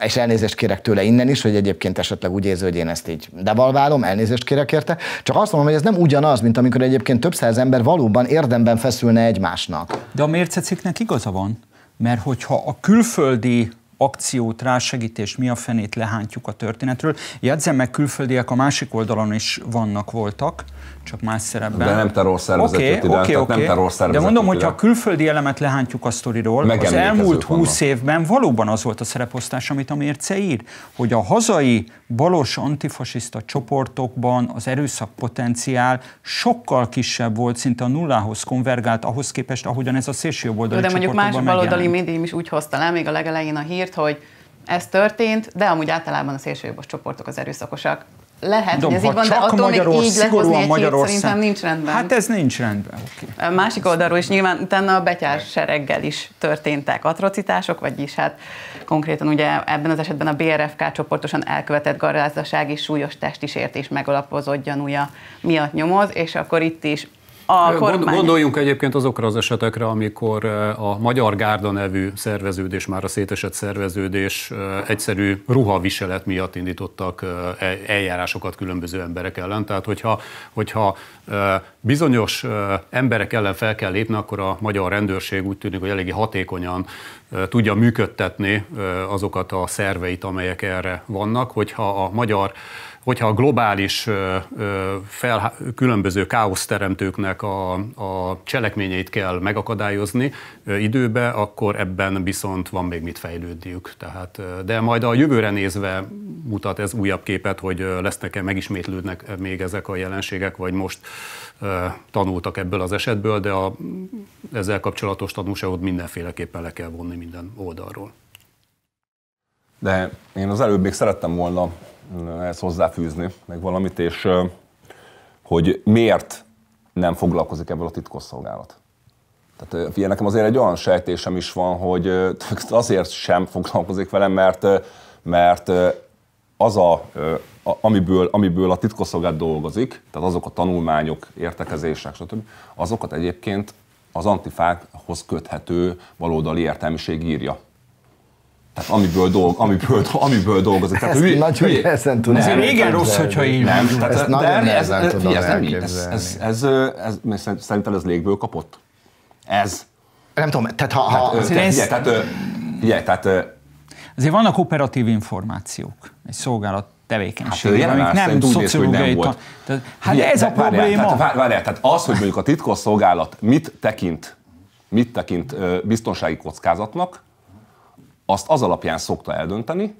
[SPEAKER 5] és elnézést kérek tőle innen is, hogy egyébként esetleg úgy érzi, hogy én ezt így devalválom, elnézést kérek érte. Csak azt mondom, hogy ez nem ugyanaz, mint amikor egyébként több száz ember valóban érdemben feszülne egymásnak.
[SPEAKER 2] De a mérceciknek igaza van, mert hogyha a külföldi akciót, rásegítést, mi a fenét lehántjuk a történetről. Jegyzem meg, külföldiek a másik oldalon is vannak, voltak, csak más szerepben.
[SPEAKER 3] De nem terrorszervezet
[SPEAKER 2] okay, ide, okay, okay. nem terrorszervezet De mondom, hogy ha a külföldi elemet lehántjuk a sztoriról, az elmúlt húsz évben valóban az volt a szereposztás, amit a mérce ír, hogy a hazai balos antifasiszta csoportokban az erőszak potenciál sokkal kisebb volt, szinte a nullához konvergált, ahhoz képest, ahogyan ez a szélsőjobboldali
[SPEAKER 1] De mondjuk más baloldali médium is úgy hozta le még a legelején a hírt, hogy ez történt, de amúgy általában a szélsőjobbos csoportok az erőszakosak lehet, Dom, hogy ez így van, de attól még így lehozni egy hírt szerintem nincs rendben.
[SPEAKER 2] Hát ez nincs rendben.
[SPEAKER 1] Okay. Másik oldalról is nyilván utána a betyár sereggel is történtek atrocitások, vagyis hát konkrétan ugye ebben az esetben a BRFK csoportosan elkövetett garázdasági súlyos testi sértés megalapozott gyanúja miatt nyomoz, és akkor itt is a kormány...
[SPEAKER 4] Gondoljunk egyébként azokra az esetekre, amikor a Magyar Gárda nevű szerveződés, már a szétesett szerveződés egyszerű ruhaviselet miatt indítottak e, eljárásokat különböző emberek ellen. Tehát, hogyha, hogyha bizonyos emberek ellen fel kell lépni, akkor a magyar rendőrség úgy tűnik, hogy eléggé hatékonyan tudja működtetni azokat a szerveit, amelyek erre vannak. Hogyha a magyar hogyha a globális fel, különböző káoszteremtőknek a, a cselekményeit kell megakadályozni időbe, akkor ebben viszont van még mit fejlődniük. Tehát, de majd a jövőre nézve mutat ez újabb képet, hogy lesznek-e, megismétlődnek még ezek a jelenségek, vagy most tanultak ebből az esetből, de a, ezzel kapcsolatos tanulságot mindenféleképpen le kell vonni minden oldalról.
[SPEAKER 3] De én az előbb még szerettem volna ehhez hozzáfűzni meg valamit, és hogy miért nem foglalkozik ebből a titkosszolgálat. Tehát figyelj, nekem azért egy olyan sejtésem is van, hogy azért sem foglalkozik velem, mert, mert az a, amiből, amiből a titkosszolgálat dolgozik, tehát azok a tanulmányok, értekezések, stb., azokat egyébként az antifákhoz köthető baloldali értelmiség írja. Tehát amiből, dolg, amiből, amiből dolgozik. Tehát,
[SPEAKER 5] Ezt hülye, nagyon hülye, nehezen tudom
[SPEAKER 2] Ez igen rossz, hogyha így
[SPEAKER 3] nem. Tehát, Ezt nagyon de ez, ez, tudom ez, nem. Ez, ez, ez, ez, ez, szerinted ez légből kapott? Ez.
[SPEAKER 5] Nem tudom, tehát ha... ha
[SPEAKER 3] tehát, tehát, figyelj, tehát, figyelj, tehát,
[SPEAKER 2] Azért vannak operatív információk egy szolgálat tevékenység, hát, amik nem szociológiai tan... Tehát, hát Ugye, ez a probléma.
[SPEAKER 3] Tehát, várjál, tehát az, hogy mondjuk a titkosszolgálat mit tekint, mit tekint biztonsági kockázatnak, azt az alapján szokta eldönteni,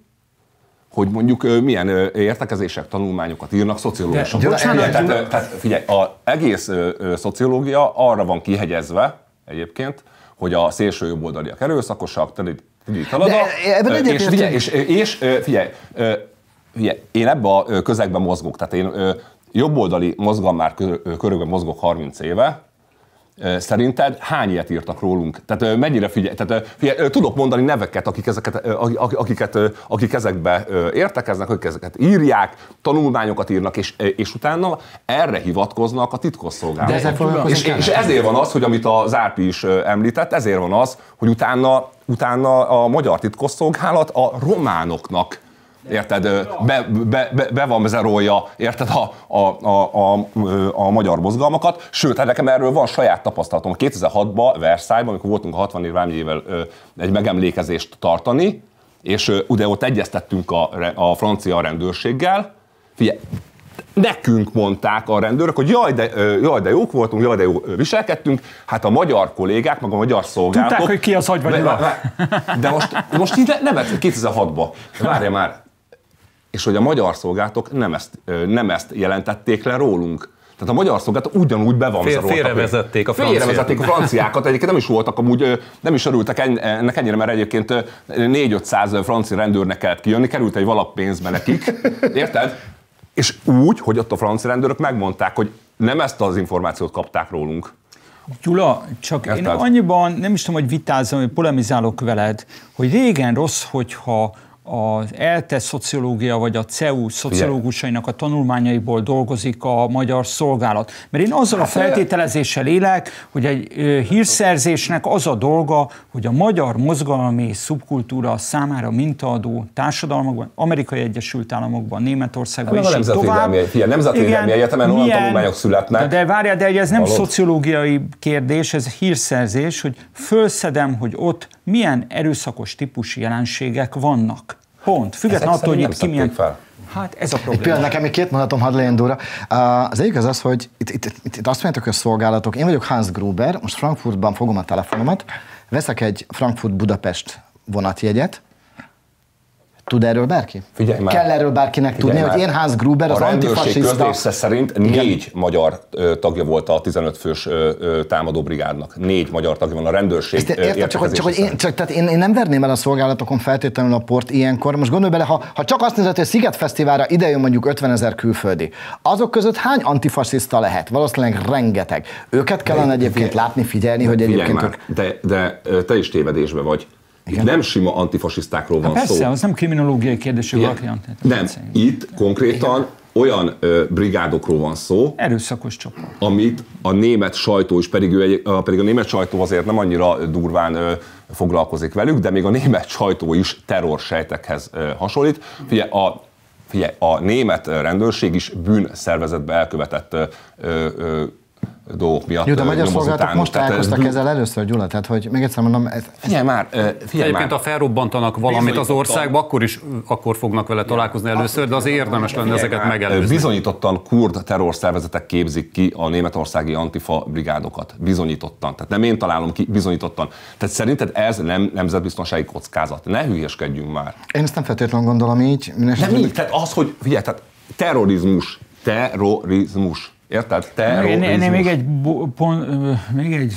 [SPEAKER 3] hogy mondjuk milyen értekezések, tanulmányokat írnak szociológusok. De, figyelj, tehát, tehát figyelj, az egész szociológia arra van kihegyezve egyébként, hogy a szélső jobboldaliak erőszakosak, tehát és, figyelj, és, és figyelj, figyelj, én ebbe a közegben mozgok, tehát én jobboldali mozgalmár körülbelül mozgok 30 éve, Szerinted hány ilyet írtak rólunk? Tehát mennyire figyelj, tehát figyelj, tudok mondani neveket, akik, ezeket, akiket, akik ezekbe értekeznek, akik ezeket írják, tanulmányokat írnak, és, és utána erre hivatkoznak a titkosszolgálatok. És, és ezért van az, hogy amit a Zárpi is említett, ezért van az, hogy utána, utána a magyar titkosszolgálat a románoknak érted, be, be, be, be van zerolja, érted, a, a, a, a, a magyar mozgalmakat, sőt, hát nekem erről van saját tapasztalatom. 2006-ban Versailles-ban, amikor voltunk a 60 évvel egy megemlékezést tartani, és ugye ott egyeztettünk a, a francia rendőrséggel, figyelj, nekünk mondták a rendőrök, hogy jaj de, jaj, de jók voltunk, jaj, de jó viselkedtünk, hát a magyar kollégák, meg a magyar szolgálatok...
[SPEAKER 2] Tudták, hogy ki az vagy vagy
[SPEAKER 3] De most, most így nem 2006-ban. Várja már, és hogy a magyar szolgálatok nem ezt, nem ezt jelentették le rólunk. Tehát a magyar szolgálatok ugyanúgy be van
[SPEAKER 4] Fél, Félrevezették a franciákat.
[SPEAKER 3] Félrevezették a franciákat. Egyébként nem is voltak amúgy, nem is örültek ennek ennyire, mert egyébként 4-500 francia rendőrnek kellett kijönni, került egy valap pénzbe nekik. Érted? És úgy, hogy ott a francia rendőrök megmondták, hogy nem ezt az információt kapták rólunk.
[SPEAKER 2] Gyula, csak Érted? én annyiban nem is tudom, hogy vitázom, hogy polemizálok veled, hogy régen rossz, hogyha az ELTE szociológia vagy a CEU szociológusainak a tanulmányaiból dolgozik a magyar szolgálat. Mert én azzal a hát, feltételezéssel élek, hogy egy hírszerzésnek az a dolga, hogy a magyar mozgalmi szubkultúra számára mintaadó társadalmakban, Amerikai Egyesült Államokban, Németországban
[SPEAKER 3] hát, és így tovább. Ilyen nemzetvédelmi egyetemen olyan tanulmányok születnek.
[SPEAKER 2] De, de várjál, de ez nem Valód. szociológiai kérdés, ez hírszerzés, hogy fölszedem, hogy ott milyen erőszakos típusú jelenségek vannak. Pont. Függetlenül attól, hogy itt ki milyen... Fel. Hát ez a probléma. Egy
[SPEAKER 5] pillanat, nekem még két mondatom, hadd legyen durva. Uh, az egyik az az, hogy itt, itt, itt, itt azt mondjátok, hogy a szolgálatok, én vagyok Hans Gruber, most Frankfurtban fogom a telefonomat, veszek egy Frankfurt-Budapest vonatjegyet, Tud erről bárki?
[SPEAKER 3] Figyelj már.
[SPEAKER 5] Kell erről bárkinek Figyelj tudni, már. hogy én Hans Gruber, az antifasiszta...
[SPEAKER 3] szerint Igen. négy magyar tagja volt a 15 fős támadóbrigádnak. Négy magyar tagja van a rendőrség
[SPEAKER 5] Ezt értem, csak, csak, hogy én, csak, tehát én, én, nem verném el a szolgálatokon feltétlenül a port ilyenkor. Most gondolj bele, ha, ha csak azt nézed, hogy a Sziget Fesztiválra ide jön mondjuk 50 ezer külföldi, azok között hány antifasiszta lehet? Valószínűleg rengeteg. Őket kellene de, egyébként de, látni, figyelni, hogy egyébként
[SPEAKER 3] már, ők... De, de te is tévedésbe vagy. Igen. nem sima antifasisztákról van
[SPEAKER 2] persze,
[SPEAKER 3] szó.
[SPEAKER 2] Persze, az nem kriminológiai kérdés, hogy valaki
[SPEAKER 3] Nem, itt konkrétan Igen. olyan ö, brigádokról van szó,
[SPEAKER 2] erőszakos csoport,
[SPEAKER 3] amit a német sajtó is, pedig, ő, pedig a német sajtó azért nem annyira durván ö, foglalkozik velük, de még a német sajtó is terrorsejtekhez ö, hasonlít. Figyelj, a, figyelj, a német rendőrség is bűnszervezetbe elkövetett ö, ö, dolgok miatt
[SPEAKER 5] Jó, de a magyar szolgálatok most találkoztak ezzel először, Gyula, tehát hogy még egyszer mondom... Ez...
[SPEAKER 3] Figyelj már, figyelj
[SPEAKER 4] Egyébként
[SPEAKER 3] már.
[SPEAKER 4] ha felrobbantanak valamit az országba, akkor is akkor fognak vele találkozni először, de azért érdemes lenne ezeket megelőzni.
[SPEAKER 3] Bizonyítottan kurd terrorszervezetek képzik ki a németországi antifa brigádokat. Bizonyítottan. Tehát nem én találom ki, bizonyítottan. Tehát szerinted ez nem nemzetbiztonsági kockázat? Ne hülyeskedjünk már.
[SPEAKER 5] Én ezt nem feltétlenül gondolom így.
[SPEAKER 3] Nem így, tehát az, hogy figyelj, tehát terrorizmus, terrorizmus Érted? Te
[SPEAKER 2] én, én, még egy, pont, még egy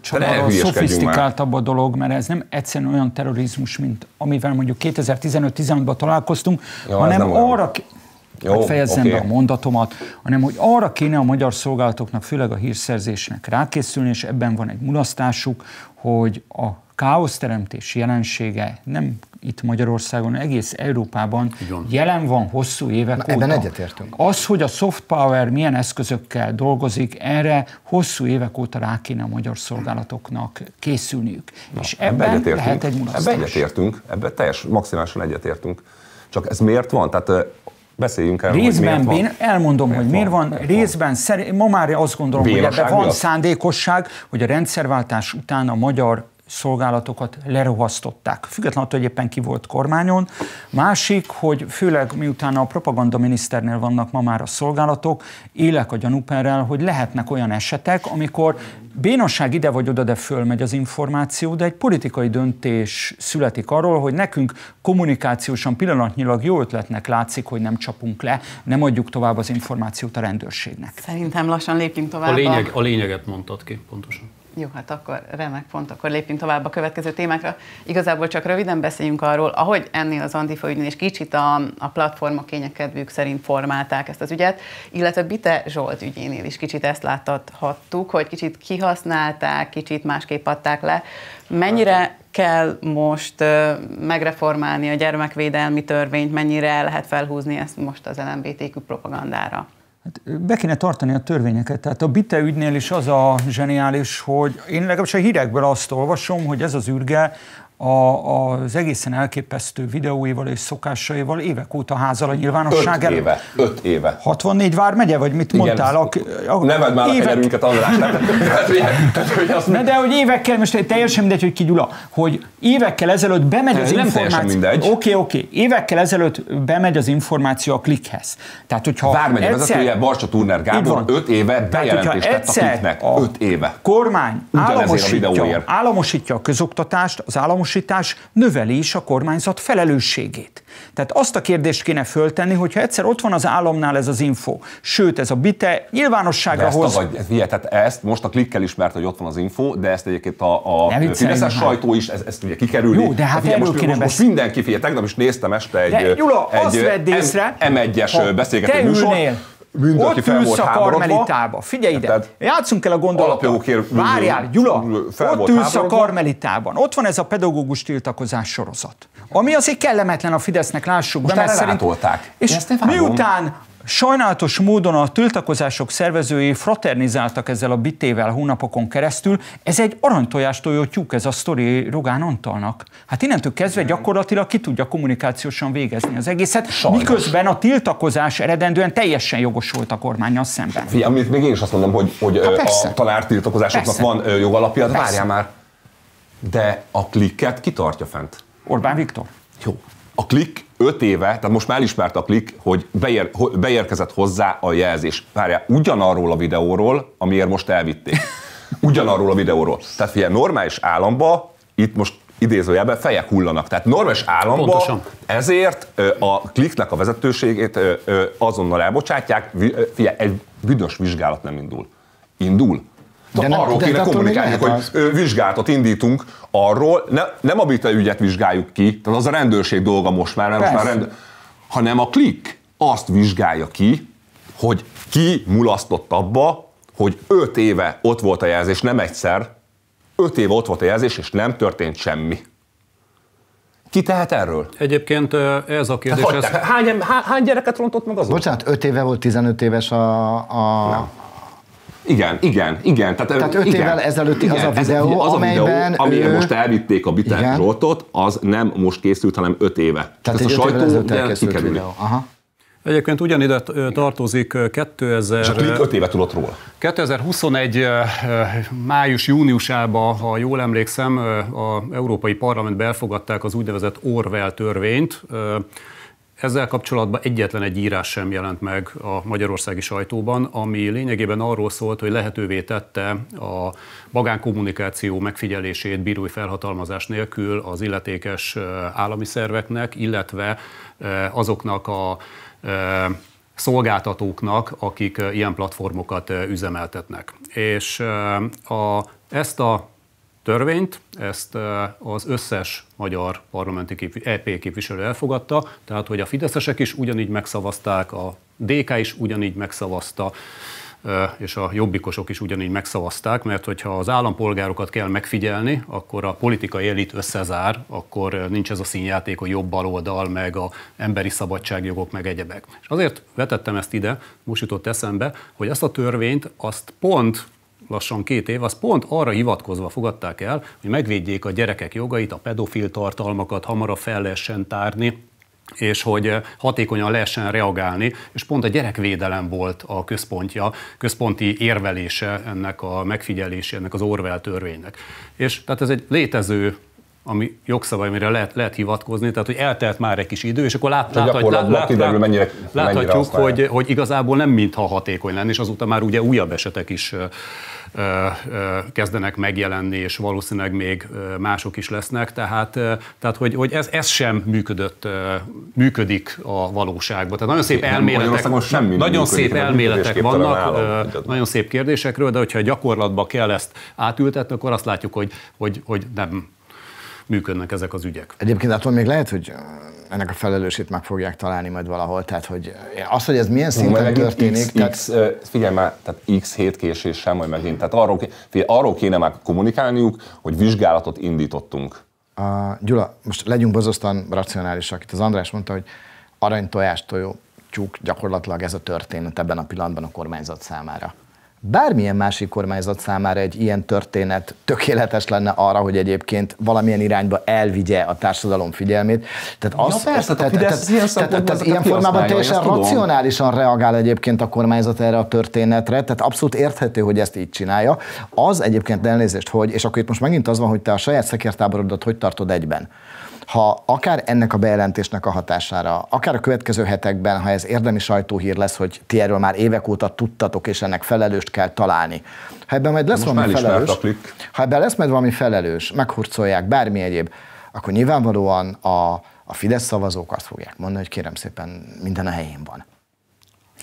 [SPEAKER 2] csavar szofisztikáltabb a dolog, mert ez nem egyszerűen olyan terrorizmus, mint amivel mondjuk 2015-16-ban találkoztunk, ja, hanem arra, jó, hogy fejezzem okay. be a mondatomat, hanem hogy arra kéne a magyar szolgálatoknak, főleg a hírszerzésnek rákészülni, és ebben van egy mulasztásuk, hogy a káoszteremtés jelensége nem itt Magyarországon, egész Európában van. jelen van hosszú évek Na, óta.
[SPEAKER 5] Ebben egyetértünk.
[SPEAKER 2] Az, hogy a soft power milyen eszközökkel dolgozik, erre hosszú évek óta rá kéne a magyar szolgálatoknak készülniük. Na, És ebben, ebben lehet egy mulasztás.
[SPEAKER 3] Ebben egyetértünk, ebben teljes, maximálisan egyetértünk. Csak ez miért van? Tehát beszéljünk el,
[SPEAKER 2] Részben
[SPEAKER 3] hogy
[SPEAKER 2] miért van. elmondom, miért hogy miért van. van. Részben, szerint, ma már azt gondolom, Bénaság hogy ebben van szándékosság, hogy a rendszerváltás után a magyar szolgálatokat lerohasztották, függetlenül attól, hogy éppen ki volt kormányon. Másik, hogy főleg miután a propaganda miniszternél vannak ma már a szolgálatok, élek a gyanúperrel, hogy lehetnek olyan esetek, amikor bénosság ide vagy oda, de fölmegy az információ, de egy politikai döntés születik arról, hogy nekünk kommunikációsan pillanatnyilag jó ötletnek látszik, hogy nem csapunk le, nem adjuk tovább az információt a rendőrségnek.
[SPEAKER 1] Szerintem lassan lépjünk tovább. A,
[SPEAKER 4] lényeg, a lényeget mondtad ki, pontosan.
[SPEAKER 1] Jó, hát akkor remek pont, akkor lépjünk tovább a következő témákra. Igazából csak röviden beszéljünk arról, ahogy ennél az Antifa ügynél és kicsit a, a platformok kényekedvük szerint formálták ezt az ügyet, illetve Bite Zsolt ügyénél is kicsit ezt láthattuk, hogy kicsit kihasználták, kicsit másképp adták le. Mennyire kell most megreformálni a gyermekvédelmi törvényt, mennyire lehet felhúzni ezt most az LMBTQ propagandára?
[SPEAKER 2] Hát be kéne tartani a törvényeket. Tehát a Bite ügynél is az a zseniális, hogy én legalábbis a hírekből azt olvasom, hogy ez az ürge a, az egészen elképesztő videóival és szokásaival évek óta házal a nyilvánosság
[SPEAKER 3] öt éve, öt éve.
[SPEAKER 2] 64 vár megye, vagy mit Igen, mondtál? A,
[SPEAKER 3] a, Neved már évek... a kegyerünket, András.
[SPEAKER 2] Ne, de hogy évekkel, most teljesen mindegy, hogy ki Gyula, hogy évekkel ezelőtt bemegy az nem információ. Oké, oké, okay, évekkel ezelőtt bemegy az információ a klikhez. Tehát, hogyha
[SPEAKER 3] Vármegye egyszer... vezetője, Barcsa Turner Gábor, öt éve bejelentést tett a kliknek. Öt éve.
[SPEAKER 2] Kormány államosítja, államosítja a közoktatást, az állam államosítás növeli is a kormányzat felelősségét. Tehát azt a kérdést kéne föltenni, hogyha egyszer ott van az államnál ez az info, sőt ez a bite nyilvánosságra
[SPEAKER 3] hoz. Tagad, figyelj, tehát ezt most a klikkel ismert, hogy ott van az info, de ezt egyébként a, a Fideszes sajtó is, ezt, ezt ugye kikerülni.
[SPEAKER 2] Jó, de hát figyelj,
[SPEAKER 3] most, most, most mindenki, figyelj, tegnap is néztem este egy,
[SPEAKER 2] de, Jula, egy
[SPEAKER 3] egy
[SPEAKER 2] vedd észre,
[SPEAKER 3] M1-es beszélgető műsor,
[SPEAKER 2] Mindent, ott ülsz a karmelitába. Figyelj ide, Tehát játszunk el a gondolattal. Várjál, Gyula, ott ülsz a karmelitában. Ott van ez a pedagógus tiltakozás sorozat. Ami azért kellemetlen a Fidesznek, lássuk
[SPEAKER 3] Most
[SPEAKER 2] be,
[SPEAKER 3] mert szerint...
[SPEAKER 2] És miután Sajnálatos módon a tiltakozások szervezői fraternizáltak ezzel a bitével hónapokon keresztül. Ez egy aranytojástól tyúk ez a sztori Rogán Antalnak. Hát innentől kezdve gyakorlatilag ki tudja kommunikációsan végezni az egészet, Sajnos. miközben a tiltakozás eredendően teljesen jogos volt a kormányjal szemben.
[SPEAKER 3] Fia, amit még én is azt mondom, hogy, hogy a tanártiltakozásoknak van jogalapja, várjál már. De a klikket kitartja fent?
[SPEAKER 2] Orbán Viktor.
[SPEAKER 3] Jó. A klik öt éve, tehát most már elismerte a klik, hogy beér, beérkezett hozzá a jelzés. Várjál, ugyanarról a videóról, amiért most elvitték. Ugyanarról a videóról. Tehát figyelj, normális államba, itt most idézőjelben fejek hullanak. Tehát normális államba ezért a kliknek a vezetőségét azonnal elbocsátják, figyelj, egy büdös vizsgálat nem indul. Indul? De nem, arról de kéne kommunikálni, hogy az... vizsgálatot indítunk arról, ne, nem a Bita ügyet vizsgáljuk ki, tehát az a rendőrség dolga most már, nem most már rend, hanem a klik azt vizsgálja ki, hogy ki mulasztott abba, hogy öt éve ott volt a jelzés, nem egyszer, öt éve ott volt a jelzés, és nem történt semmi. Ki tehet erről?
[SPEAKER 4] Egyébként ez a kérdés... Ez...
[SPEAKER 3] Hány, hány gyereket rontott meg az?
[SPEAKER 5] Bocsánat, 5 éve volt, 15 éves a, a, nem.
[SPEAKER 3] Igen, igen, igen.
[SPEAKER 5] Tehát, Tehát öt igen, évvel ezelőtt igen, az a videó, az amelyben
[SPEAKER 3] a videó, ő... most elvitték a Bitert Zsoltot, az nem most készült, hanem öt éve.
[SPEAKER 5] Tehát egy a sajtó videó. Aha.
[SPEAKER 4] Egyébként ugyanide tartozik 2000... És a
[SPEAKER 3] klik 5 éve tudott róla.
[SPEAKER 4] 2021 május-júniusában, ha jól emlékszem, a Európai Parlamentbe elfogadták az úgynevezett Orwell törvényt, ezzel kapcsolatban egyetlen egy írás sem jelent meg a magyarországi sajtóban, ami lényegében arról szólt, hogy lehetővé tette a magánkommunikáció megfigyelését bírói felhatalmazás nélkül az illetékes állami szerveknek, illetve azoknak a szolgáltatóknak, akik ilyen platformokat üzemeltetnek. És a, ezt a törvényt, ezt az összes magyar parlamenti képvi- EP képviselő elfogadta, tehát hogy a fideszesek is ugyanígy megszavazták, a DK is ugyanígy megszavazta, és a jobbikosok is ugyanígy megszavazták, mert hogyha az állampolgárokat kell megfigyelni, akkor a politikai elit összezár, akkor nincs ez a színjáték, hogy jobb baloldal, meg a emberi szabadságjogok, meg egyebek. És azért vetettem ezt ide, most jutott eszembe, hogy ezt a törvényt azt pont lassan két év, az pont arra hivatkozva fogadták el, hogy megvédjék a gyerekek jogait, a pedofil tartalmakat hamarabb fel lehessen tárni, és hogy hatékonyan lehessen reagálni, és pont a gyerekvédelem volt a központja, központi érvelése ennek a megfigyelése, ennek az Orwell törvénynek. És tehát ez egy létező ami jogszabály, amire lehet, lehet hivatkozni, tehát hogy eltelt már egy kis idő, és akkor lát, lát, lát, lát, lát, mennyire, láthatjuk, mennyire hogy, hogy igazából nem mintha hatékony lenne, és azóta már ugye újabb esetek is kezdenek megjelenni, és valószínűleg még mások is lesznek, tehát, tehát hogy, hogy ez, ez sem működött, működik a valóságban. Tehát nagyon szép elméletek, nagyon szép elméletek vannak, nagyon szép kérdésekről, de hogyha gyakorlatba kell ezt átültetni, akkor azt látjuk, hogy, hogy, hogy nem működnek ezek az ügyek.
[SPEAKER 5] Egyébként attól még lehet, hogy ennek a felelősét meg fogják találni majd valahol. Tehát, hogy az, hogy ez milyen szinten történik. X,
[SPEAKER 3] tehát... X, figyelj már, tehát X hét késéssel majd megint. Tehát arról, figyelj, arról kéne már kommunikálniuk, hogy vizsgálatot indítottunk.
[SPEAKER 5] A, Gyula, most legyünk bozasztan racionálisak. Itt az András mondta, hogy arany tojás tojó tyúk gyakorlatilag ez a történet ebben a pillanatban a kormányzat számára bármilyen másik kormányzat számára egy ilyen történet tökéletes lenne arra, hogy egyébként valamilyen irányba elvigye a társadalom figyelmét. Tehát az, ja, persze, tehát, tehát, ilyen, tehát, tehát, ilyen formában teljesen racionálisan reagál egyébként a kormányzat erre a történetre, tehát abszolút érthető, hogy ezt így csinálja. Az egyébként elnézést, hogy, és akkor itt most megint az van, hogy te a saját szekértáborodat hogy tartod egyben ha akár ennek a bejelentésnek a hatására, akár a következő hetekben, ha ez érdemi sajtóhír lesz, hogy ti erről már évek óta tudtatok, és ennek felelőst kell találni. Ha ebben majd lesz Most valami felelős, ha ebben lesz majd valami felelős, meghurcolják, bármi egyéb, akkor nyilvánvalóan a, a Fidesz szavazók azt fogják mondani, hogy kérem szépen minden a helyén van.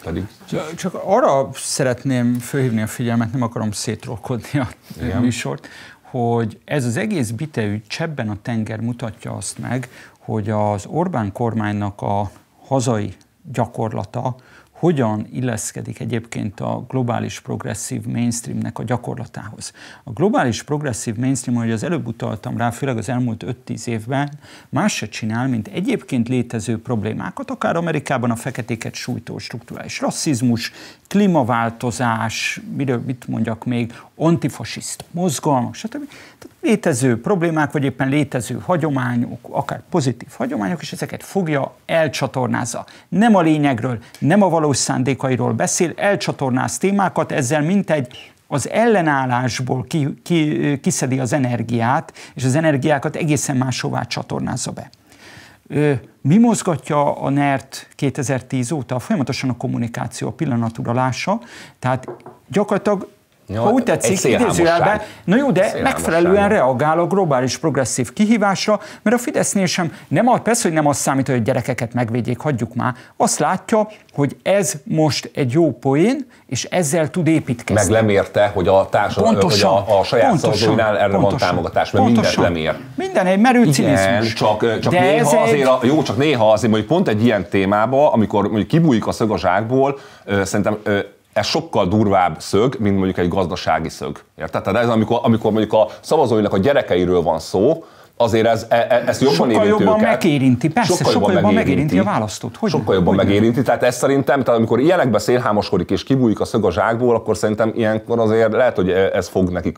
[SPEAKER 2] Pedig. Csak, arra szeretném fölhívni a figyelmet, nem akarom szétrolkodni a Igen. műsort, hogy ez az egész biteügy csebben a tenger mutatja azt meg, hogy az Orbán kormánynak a hazai gyakorlata, hogyan illeszkedik egyébként a globális progresszív mainstreamnek a gyakorlatához. A globális progresszív mainstream, ahogy az előbb utaltam rá, főleg az elmúlt 5-10 évben, más se csinál, mint egyébként létező problémákat, akár Amerikában a feketéket sújtó struktúrális rasszizmus, klímaváltozás, miről mit mondjak még, antifasiszta mozgalmak, stb. Tehát létező problémák, vagy éppen létező hagyományok, akár pozitív hagyományok, és ezeket fogja, elcsatornázza. Nem a lényegről, nem a valós szándékairól beszél, elcsatornáz témákat, ezzel mintegy az ellenállásból ki, ki, kiszedi az energiát, és az energiákat egészen máshová csatornázza be. Mi mozgatja a NERT 2010 óta? Folyamatosan a kommunikáció, a pillanaturalása, tehát gyakorlatilag ha úgy tetszik, idézőjelben, na jó, de megfelelően reagál a globális progresszív kihívásra, mert a Fidesznél sem, nem, persze, hogy nem azt számít, hogy a gyerekeket megvédjék, hagyjuk már, azt látja, hogy ez most egy jó poén, és ezzel tud építkezni.
[SPEAKER 3] Meg lemérte, hogy a társadalom, hogy a, a saját szavazóinál erre pontosan, van támogatás, mert pontosan, mindent lemér.
[SPEAKER 2] Minden egy merő cinizmus.
[SPEAKER 3] csak, csak De néha azért, egy... a, jó, csak néha azért, hogy pont egy ilyen témába, amikor mondjuk kibújik a szög a zsákból, szerintem ez sokkal durvább szög, mint mondjuk egy gazdasági szög. Érted? Tehát ez amikor, amikor mondjuk a szavazóinak a gyerekeiről van szó, azért ez, e, e, ez jobban
[SPEAKER 2] sokkal
[SPEAKER 3] érinti
[SPEAKER 2] jobban
[SPEAKER 3] őket.
[SPEAKER 2] megérinti, persze, sokkal, sokkal jobban, megérinti, megérinti a választót.
[SPEAKER 3] Hogy sokkal jobban hogy megérinti, tehát ez szerintem, tehát amikor ilyenekbe szélhámoskodik és kibújik a szög a zsákból, akkor szerintem ilyenkor azért lehet, hogy ez fog nekik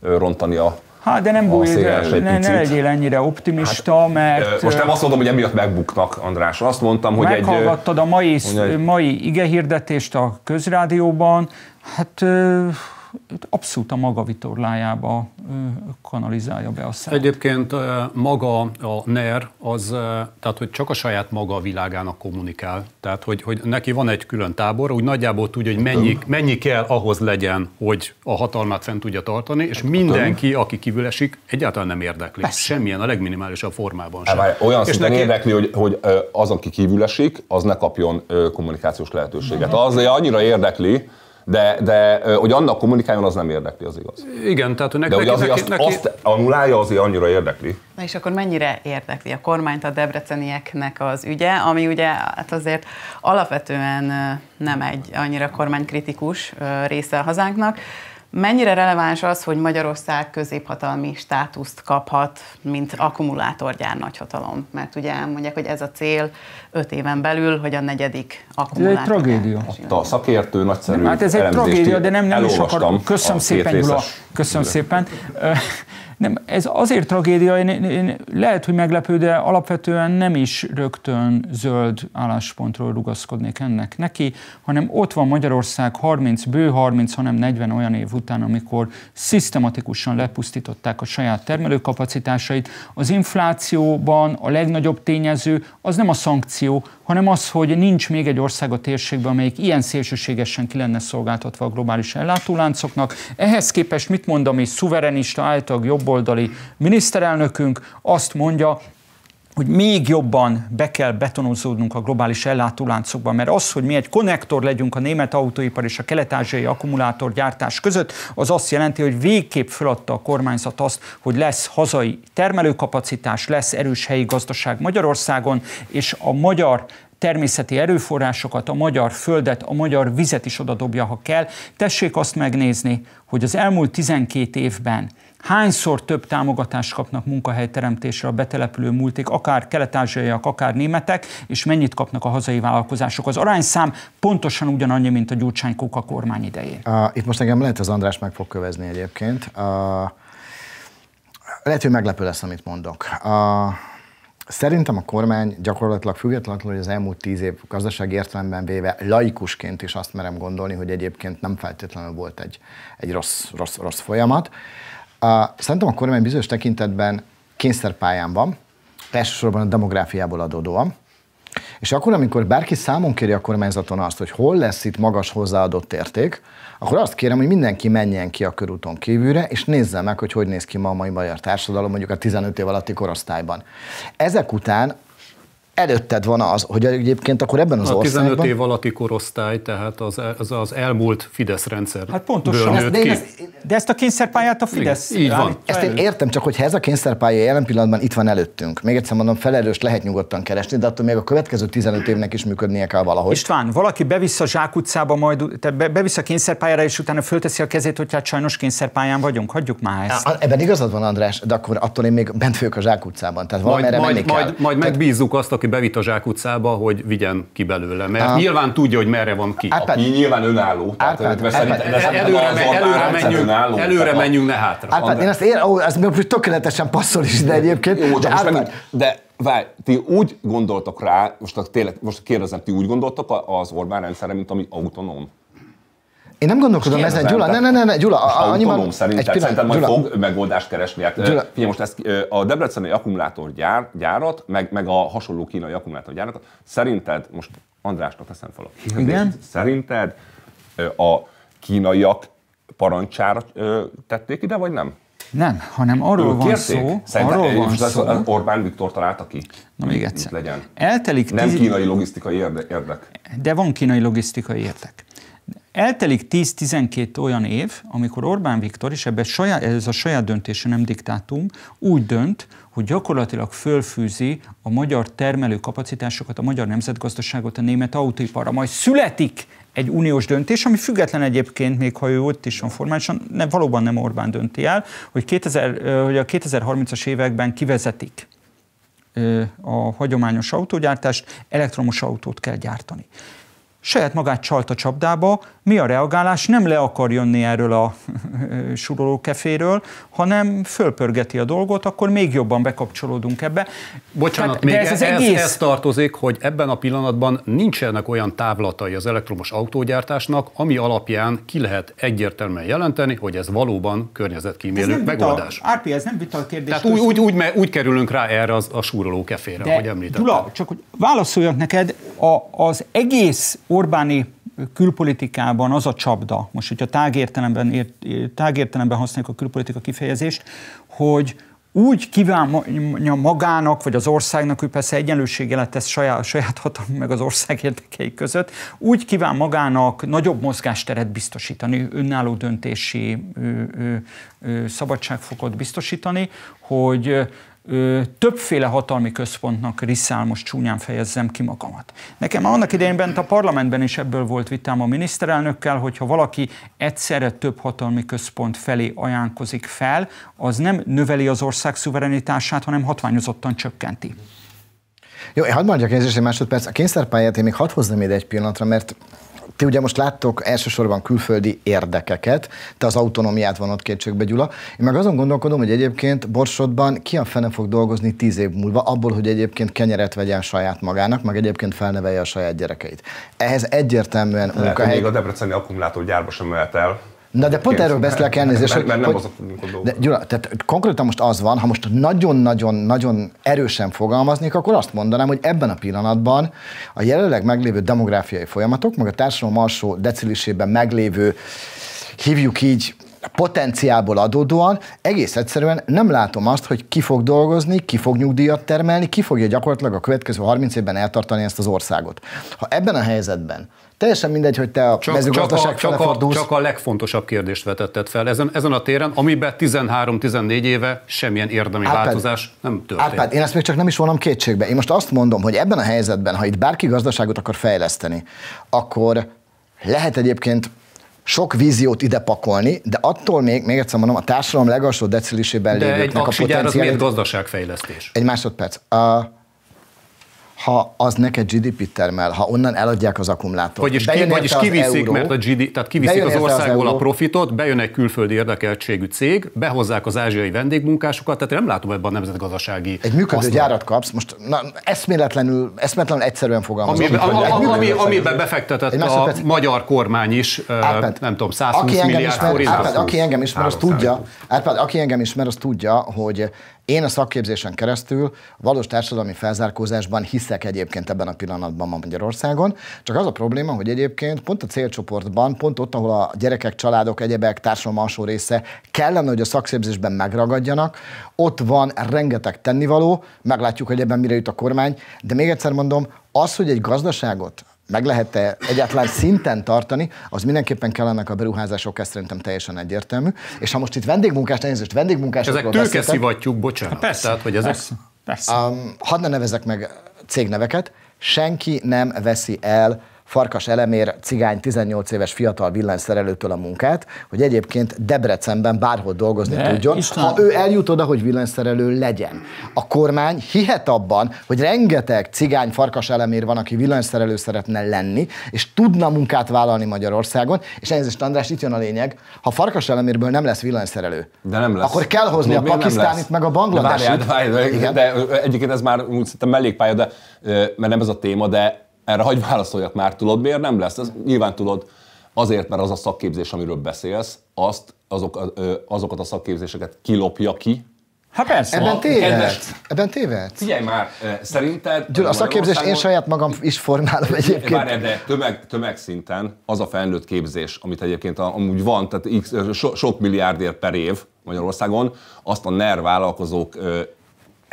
[SPEAKER 3] rontani a,
[SPEAKER 2] Hát de nem bújj, ne, ne legyél ennyire optimista, hát, mert...
[SPEAKER 3] Most nem azt mondom, hogy emiatt megbuknak, András. Azt mondtam, hogy
[SPEAKER 2] egy... Meghallgattad a mai, mai igehirdetést a közrádióban, hát abszolút a maga vitorlájába kanalizálja be a szállt.
[SPEAKER 4] Egyébként maga a NER az, tehát hogy csak a saját maga világának kommunikál. Tehát, hogy, hogy neki van egy külön tábor, úgy nagyjából tudja, hogy mennyi, mennyi kell ahhoz legyen, hogy a hatalmát fent tudja tartani, és mindenki, aki kívül esik, egyáltalán nem érdekli. Persze. Semmilyen, a legminimálisabb formában sem.
[SPEAKER 3] Hát, olyan és szinten neki... érdekli, hogy, hogy az, aki kívül esik, az ne kapjon kommunikációs lehetőséget. Az annyira érdekli, de, de hogy annak kommunikáljon, az nem érdekli, az igaz.
[SPEAKER 4] Igen, tehát hogy
[SPEAKER 3] neki, de ugye azért neki, azt, neki... azt annulálja, azért annyira érdekli.
[SPEAKER 1] Na és akkor mennyire érdekli a kormányt a debrecenieknek az ügye, ami ugye hát azért alapvetően nem egy annyira kormánykritikus része a hazánknak, Mennyire releváns az, hogy Magyarország középhatalmi státuszt kaphat, mint akkumulátorgyár nagyhatalom? Mert ugye mondják, hogy ez a cél öt éven belül, hogy a negyedik akkumulátor.
[SPEAKER 2] Ez egy tragédia.
[SPEAKER 3] A szakértő nagyszerű
[SPEAKER 2] Hát ez egy tragédia, de nem, nem is akar. Köszönöm szépen, Gyula. Köszönöm szépen. Nem, ez azért tragédia, én, én, lehet, hogy meglepő, de alapvetően nem is rögtön zöld álláspontról rugaszkodnék ennek neki, hanem ott van Magyarország 30, bő 30, hanem 40 olyan év után, amikor szisztematikusan lepusztították a saját termelőkapacitásait. Az inflációban a legnagyobb tényező az nem a szankció, hanem az, hogy nincs még egy ország a térségben, amelyik ilyen szélsőségesen ki lenne szolgáltatva a globális ellátóláncoknak. Ehhez képest mit mond mi szuverenista, által jobboldali miniszterelnökünk? Azt mondja, hogy még jobban be kell betonozódnunk a globális ellátóláncokba, mert az, hogy mi egy konnektor legyünk a német autóipar és a kelet-ázsiai akkumulátorgyártás között, az azt jelenti, hogy végképp feladta a kormányzat azt, hogy lesz hazai termelőkapacitás, lesz erős helyi gazdaság Magyarországon, és a magyar természeti erőforrásokat, a magyar földet, a magyar vizet is odadobja, ha kell. Tessék azt megnézni, hogy az elmúlt 12 évben hányszor több támogatást kapnak munkahelyteremtésre a betelepülő multik, akár kelet-ázsiaiak, akár németek, és mennyit kapnak a hazai vállalkozások. Az arányszám pontosan ugyanannyi, mint a Gyurcsány Kóka kormány idején.
[SPEAKER 5] Uh, itt most engem lehet az András meg fog kövezni egyébként. Uh, lehet, hogy meglepő lesz, amit mondok. Uh, Szerintem a kormány gyakorlatilag függetlenül, hogy az elmúlt tíz év gazdasági értelemben véve laikusként is azt merem gondolni, hogy egyébként nem feltétlenül volt egy, egy rossz, rossz, rossz folyamat. Szerintem a kormány bizonyos tekintetben kényszerpályán van, elsősorban a demográfiából adódóan. És akkor, amikor bárki számon kéri a kormányzaton azt, hogy hol lesz itt magas hozzáadott érték, akkor azt kérem, hogy mindenki menjen ki a körúton kívülre, és nézze meg, hogy hogy néz ki ma a mai magyar társadalom mondjuk a 15 év alatti korosztályban. Ezek után előtted van az, hogy egyébként akkor ebben az
[SPEAKER 4] a
[SPEAKER 5] országban...
[SPEAKER 4] 15 év alatti korosztály, tehát az, az, az elmúlt Fidesz rendszer.
[SPEAKER 2] Hát pontosan. Ezt, de,
[SPEAKER 4] ki.
[SPEAKER 2] Ezt, de ezt a kényszerpályát a Fidesz
[SPEAKER 4] Így van.
[SPEAKER 5] Ezt én értem, csak hogyha ez a kényszerpálya jelen pillanatban itt van előttünk, még egyszer mondom, felelős lehet nyugodtan keresni, de attól még a következő 15 évnek is működnie kell valahogy.
[SPEAKER 2] István, valaki bevisz a zsákutcába, majd tehát bevisz a kényszerpályára, és utána fölteszi a kezét, hogy hát sajnos kényszerpályán vagyunk. Hagyjuk már ezt.
[SPEAKER 5] Ebben igazad van, András, de akkor attól én még bent vagyok a zsákutcában. Tehát
[SPEAKER 4] majd, majd, majd, majd megbízzuk azt, aki bevitt a zsákutcába, hogy vigyen ki belőle. Mert a... nyilván tudja, hogy merre van ki.
[SPEAKER 3] Árpád, aki nyilván önálló. Tehát Árpád, Árpád,
[SPEAKER 4] előre, előre, menjünk, előre menjünk, ne hátra.
[SPEAKER 5] Árpád, én ezt ér, ó, ez tökéletesen passzol is, de egyébként.
[SPEAKER 3] Jó, de, most megint, de várj, ti úgy gondoltok rá, most tényleg, most kérdezem, ti úgy gondoltok az Orbán rendszerre, mint ami autonóm?
[SPEAKER 5] Én nem gondolkodom ezen, Gyula, ne, ne, ne, ne Gyula,
[SPEAKER 3] annyiban... Szerint, egy pillanat, szerintem majd Gyula. fog megoldást keresni. Hát, Gyula. Figyelj, most ezt, a debreceni akkumulátorgyár, gyárat, meg, meg a hasonló kínai akkumulátorgyárat, szerinted, most Andrásnak teszem fel a
[SPEAKER 2] kérdést, Igen?
[SPEAKER 3] szerinted a kínaiak parancsára tették ide, vagy nem?
[SPEAKER 2] Nem, hanem arról ők van kérték? szó, Szerintem, arról van szó. Az
[SPEAKER 3] Orbán Viktor találta ki.
[SPEAKER 2] Na még egyszer.
[SPEAKER 3] Legyen.
[SPEAKER 2] Eltelik
[SPEAKER 3] Nem tíz... kínai logisztikai érdek.
[SPEAKER 2] De van kínai logisztikai érdek. Eltelik 10-12 olyan év, amikor Orbán Viktor, és ebben saját, ez a saját döntése, nem diktátum, úgy dönt, hogy gyakorlatilag fölfűzi a magyar termelő kapacitásokat, a magyar nemzetgazdaságot a német autóiparra. Majd születik egy uniós döntés, ami független egyébként, még ha ő ott is van formálisan, nem, valóban nem Orbán dönti el, hogy, 2000, hogy a 2030-as években kivezetik a hagyományos autógyártást, elektromos autót kell gyártani saját magát csalt a csapdába, mi a reagálás? Nem le akar jönni erről a surolókeféről, hanem fölpörgeti a dolgot, akkor még jobban bekapcsolódunk ebbe.
[SPEAKER 4] Bocsánat, Tehát, még ez, ez, egész... ez tartozik, hogy ebben a pillanatban nincsenek olyan távlatai az elektromos autógyártásnak, ami alapján ki lehet egyértelműen jelenteni, hogy ez valóban környezetkímélő megoldás.
[SPEAKER 2] Vita, Árpi, ez nem vita a kérdés.
[SPEAKER 4] Tehát úgy, úgy, úgy, úgy kerülünk rá erre az, a súrolókefére, ahogy említettem.
[SPEAKER 2] Gyula, csak hogy válaszoljak neked, a, az egész Orbáni külpolitikában az a csapda, most hogyha tágértelemben, tágértelemben használjuk a külpolitika kifejezést, hogy úgy kívánja magának, vagy az országnak, hogy persze egyenlőséggel tesz saját, saját hatalmi meg az ország érdekei között, úgy kíván magának nagyobb mozgásteret biztosítani, önálló döntési ö, ö, ö, szabadságfokot biztosítani, hogy többféle hatalmi központnak riszál, most csúnyán fejezzem ki magamat. Nekem annak idején bent a parlamentben is ebből volt vitám a miniszterelnökkel, hogyha valaki egyszerre több hatalmi központ felé ajánkozik fel, az nem növeli az ország szuverenitását, hanem hatványozottan csökkenti.
[SPEAKER 5] Jó, hadd mondjak egy másodperc. A kényszerpályát én még hadd hozzam ide egy pillanatra, mert ti ugye most láttok elsősorban külföldi érdekeket, te az autonómiát van ott kétségbe, Gyula. Én meg azon gondolkodom, hogy egyébként Borsodban ki a fene fog dolgozni tíz év múlva, abból, hogy egyébként kenyeret vegyen saját magának, meg egyébként felnevelje a saját gyerekeit. Ehhez egyértelműen
[SPEAKER 3] Lehet, munkahely... még a debreceni akkumulátorgyárba sem mehet el,
[SPEAKER 5] Na de pont erről beszélek elnézést,
[SPEAKER 3] mert nem
[SPEAKER 5] hogy,
[SPEAKER 3] azok a.
[SPEAKER 5] De Gyula, tehát konkrétan most az van, ha most nagyon-nagyon-nagyon erősen fogalmaznék, akkor azt mondanám, hogy ebben a pillanatban a jelenleg meglévő demográfiai folyamatok, meg a társadalom alsó decilisében meglévő, hívjuk így, potenciálból adódóan egész egyszerűen nem látom azt, hogy ki fog dolgozni, ki fog nyugdíjat termelni, ki fogja gyakorlatilag a következő 30 évben eltartani ezt az országot. Ha ebben a helyzetben Teljesen mindegy, hogy te a csak, mezőgazdaság
[SPEAKER 4] csak a, csak, a, csak a legfontosabb kérdést vetetted fel ezen, ezen a téren, amiben 13-14 éve semmilyen érdemi Árpád, változás nem történt.
[SPEAKER 5] Árpád, én ezt még csak nem is vonom kétségbe. Én most azt mondom, hogy ebben a helyzetben, ha itt bárki gazdaságot akar fejleszteni, akkor lehet egyébként sok víziót ide pakolni, de attól még, még egyszer mondom, a társadalom legalsó decilisében lévőknek
[SPEAKER 4] a potenciál... az miért gazdaságfejlesztés?
[SPEAKER 5] Egy másodperc. Uh, ha az neked GDP termel, ha onnan eladják az akkumulátort.
[SPEAKER 4] Vagyis, ki, vagyis kiviszik, euró, mert a GDP, tehát kiviszik az országból az a profitot, bejön egy külföldi érdekeltségű cég, behozzák az ázsiai vendégmunkásokat, tehát én nem látom ebben a nemzetgazdasági
[SPEAKER 5] Egy működő használat. gyárat kapsz, most na, eszméletlenül, eszméletlenül egyszerűen fogalmazom.
[SPEAKER 4] Amiben, ami, ami, amiben befektetett a magyar kormány is, Árpád, nem tudom, 120 aki milliárd forint.
[SPEAKER 5] Árpád, aki engem ismer, az tudja, Árpád, aki engem ismer, az tudja, hogy Én a szakképzésen keresztül valós társadalmi felzárkózásban hiszek egyébként ebben a pillanatban ma Magyarországon, csak az a probléma, hogy egyébként pont a célcsoportban, pont ott, ahol a gyerekek, családok, egyebek, társadalom alsó része kellene, hogy a szakképzésben megragadjanak, ott van rengeteg tennivaló, meglátjuk, hogy ebben mire jut a kormány, de még egyszer mondom, az, hogy egy gazdaságot meg lehet-e egyáltalán szinten tartani, az mindenképpen kellene a beruházások, ez szerintem teljesen egyértelmű. És ha most itt vendégmunkás, nézést, vendégmunkás.
[SPEAKER 4] Ezek tőkeszivattyúk, bocsánat.
[SPEAKER 2] Persze, Tehát, hogy ezek... persze,
[SPEAKER 5] persze. Um, hadd ne nevezek meg cégneveket, senki nem veszi el Farkas Elemér cigány 18 éves fiatal villanyszerelőtől a munkát, hogy egyébként Debrecenben bárhol dolgozni De tudjon, Isten. ha ő eljut oda, hogy villanyszerelő legyen. A kormány hihet abban, hogy rengeteg cigány Farkas Elemér van, aki villanyszerelő szeretne lenni, és tudna munkát vállalni Magyarországon, és ez András, itt jön a lényeg, ha Farkas Elemérből nem lesz villanyszerelő,
[SPEAKER 3] de nem lesz.
[SPEAKER 5] akkor kell hozni Még a pakisztánit meg a bangladesit. De,
[SPEAKER 3] várjál, de, de, de, egyébként ez már úgy szerintem mellékpálya, de, mert nem ez a téma, de erre hagyj válaszoljak már, tudod miért nem lesz? Ez nyilván tudod, azért, mert az a szakképzés, amiről beszélsz, azt, azok, azokat a szakképzéseket kilopja ki,
[SPEAKER 5] Hát persze. Ebben téved. Ebben téved.
[SPEAKER 3] Figyelj már, szerinted...
[SPEAKER 5] Gyula, a szakképzés én saját magam is formálom egyébként.
[SPEAKER 3] Várj, de tömeg, tömegszinten az a felnőtt képzés, amit egyébként amúgy van, tehát x, so, sok milliárdért per év Magyarországon, azt a NER vállalkozók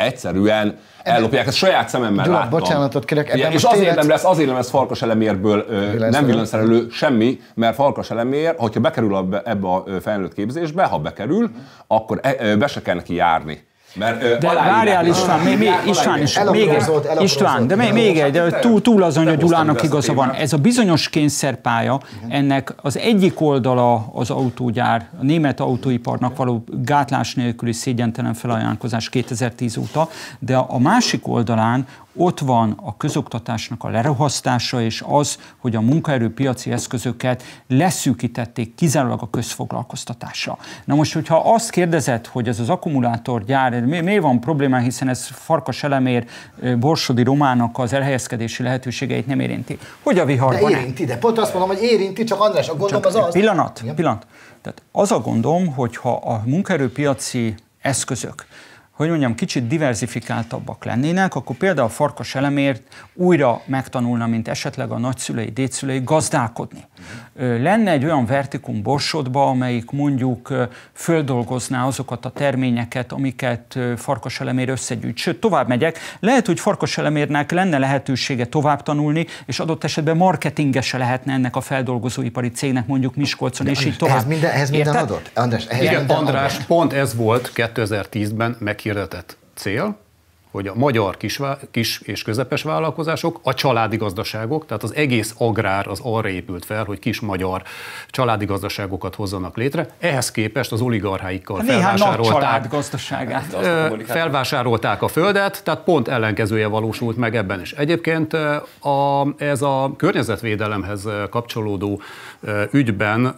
[SPEAKER 3] egyszerűen ellopják, ezt saját szememmel
[SPEAKER 5] Gyula, láttam. bocsánatot kérek.
[SPEAKER 3] Ebben és azért nem lesz, azért nem lesz farkas elemérből nem villanyszerelő semmi, mert farkas elemér, hogyha bekerül ebbe a felnőtt képzésbe, ha bekerül, akkor e, be se kell neki járni.
[SPEAKER 2] Mert, de várjál István, még, még, István, is, még egy, István, de még, még egy, de túl, túl azon, hogy Gyulának igaza van. Ez a bizonyos kényszerpálya, ennek az egyik oldala az autógyár, a német autóiparnak való gátlás nélküli szégyentelen felajánlkozás 2010 óta, de a másik oldalán ott van a közoktatásnak a lerohasztása, és az, hogy a munkaerőpiaci eszközöket leszűkítették kizárólag a közfoglalkoztatásra. Na most, hogyha azt kérdezed, hogy ez az akkumulátorgyár, mi, miért van probléma, hiszen ez Farkas elemér Borsodi Romának az elhelyezkedési lehetőségeit nem érinti. Hogy a viharban?
[SPEAKER 5] De érinti, de pont azt mondom, hogy érinti, csak András, a gondom csak az az.
[SPEAKER 2] Pillanat, Igen? pillanat. Tehát az a gondom, hogyha a munkaerőpiaci eszközök hogy mondjam, kicsit diversifikáltabbak lennének, akkor például a farkas elemért újra megtanulna, mint esetleg a nagyszülei, dédszülei gazdálkodni. Lenne egy olyan vertikum borsodba, amelyik mondjuk földolgozná azokat a terményeket, amiket farkas elemér összegyűjt. Sőt, tovább megyek, lehet, hogy farkas elemérnek lenne lehetősége tovább tanulni, és adott esetben marketingese lehetne ennek a feldolgozóipari cégnek mondjuk Miskolcon, De és így tovább.
[SPEAKER 5] Ez minden, ez minden adott?
[SPEAKER 4] András, ehhez Igen, minden András, adott. pont ez volt 2010-ben meghirdetett cél, hogy a magyar kis, kis és közepes vállalkozások, a családi gazdaságok, tehát az egész agrár az arra épült fel, hogy kis magyar családi gazdaságokat hozzanak létre. Ehhez képest az oligarcháikkal hát felvásárolták,
[SPEAKER 2] gazdaságát.
[SPEAKER 4] felvásárolták a földet, tehát pont ellenkezője valósult meg ebben is. Egyébként a, ez a környezetvédelemhez kapcsolódó ügyben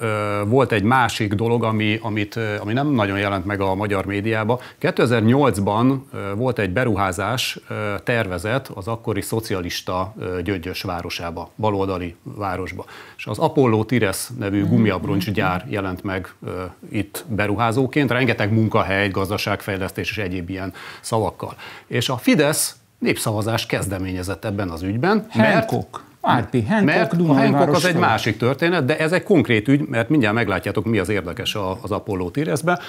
[SPEAKER 4] volt egy másik dolog, ami, amit, ami nem nagyon jelent meg a magyar médiában. 2008-ban volt egy beruházás tervezet az akkori szocialista Gyöngyös városába, baloldali városba. És az Apollo Tires nevű mm-hmm. gumiabroncs gyár jelent meg itt beruházóként, rengeteg munkahely, gazdaságfejlesztés és egyéb ilyen szavakkal. És a Fidesz népszavazást kezdeményezett ebben az ügyben.
[SPEAKER 2] Hancock. Mert Árpi, Hancock,
[SPEAKER 4] mert a Hancock az egy másik történet, de ez egy konkrét ügy, mert mindjárt meglátjátok, mi az érdekes az Apollo Tiresbe.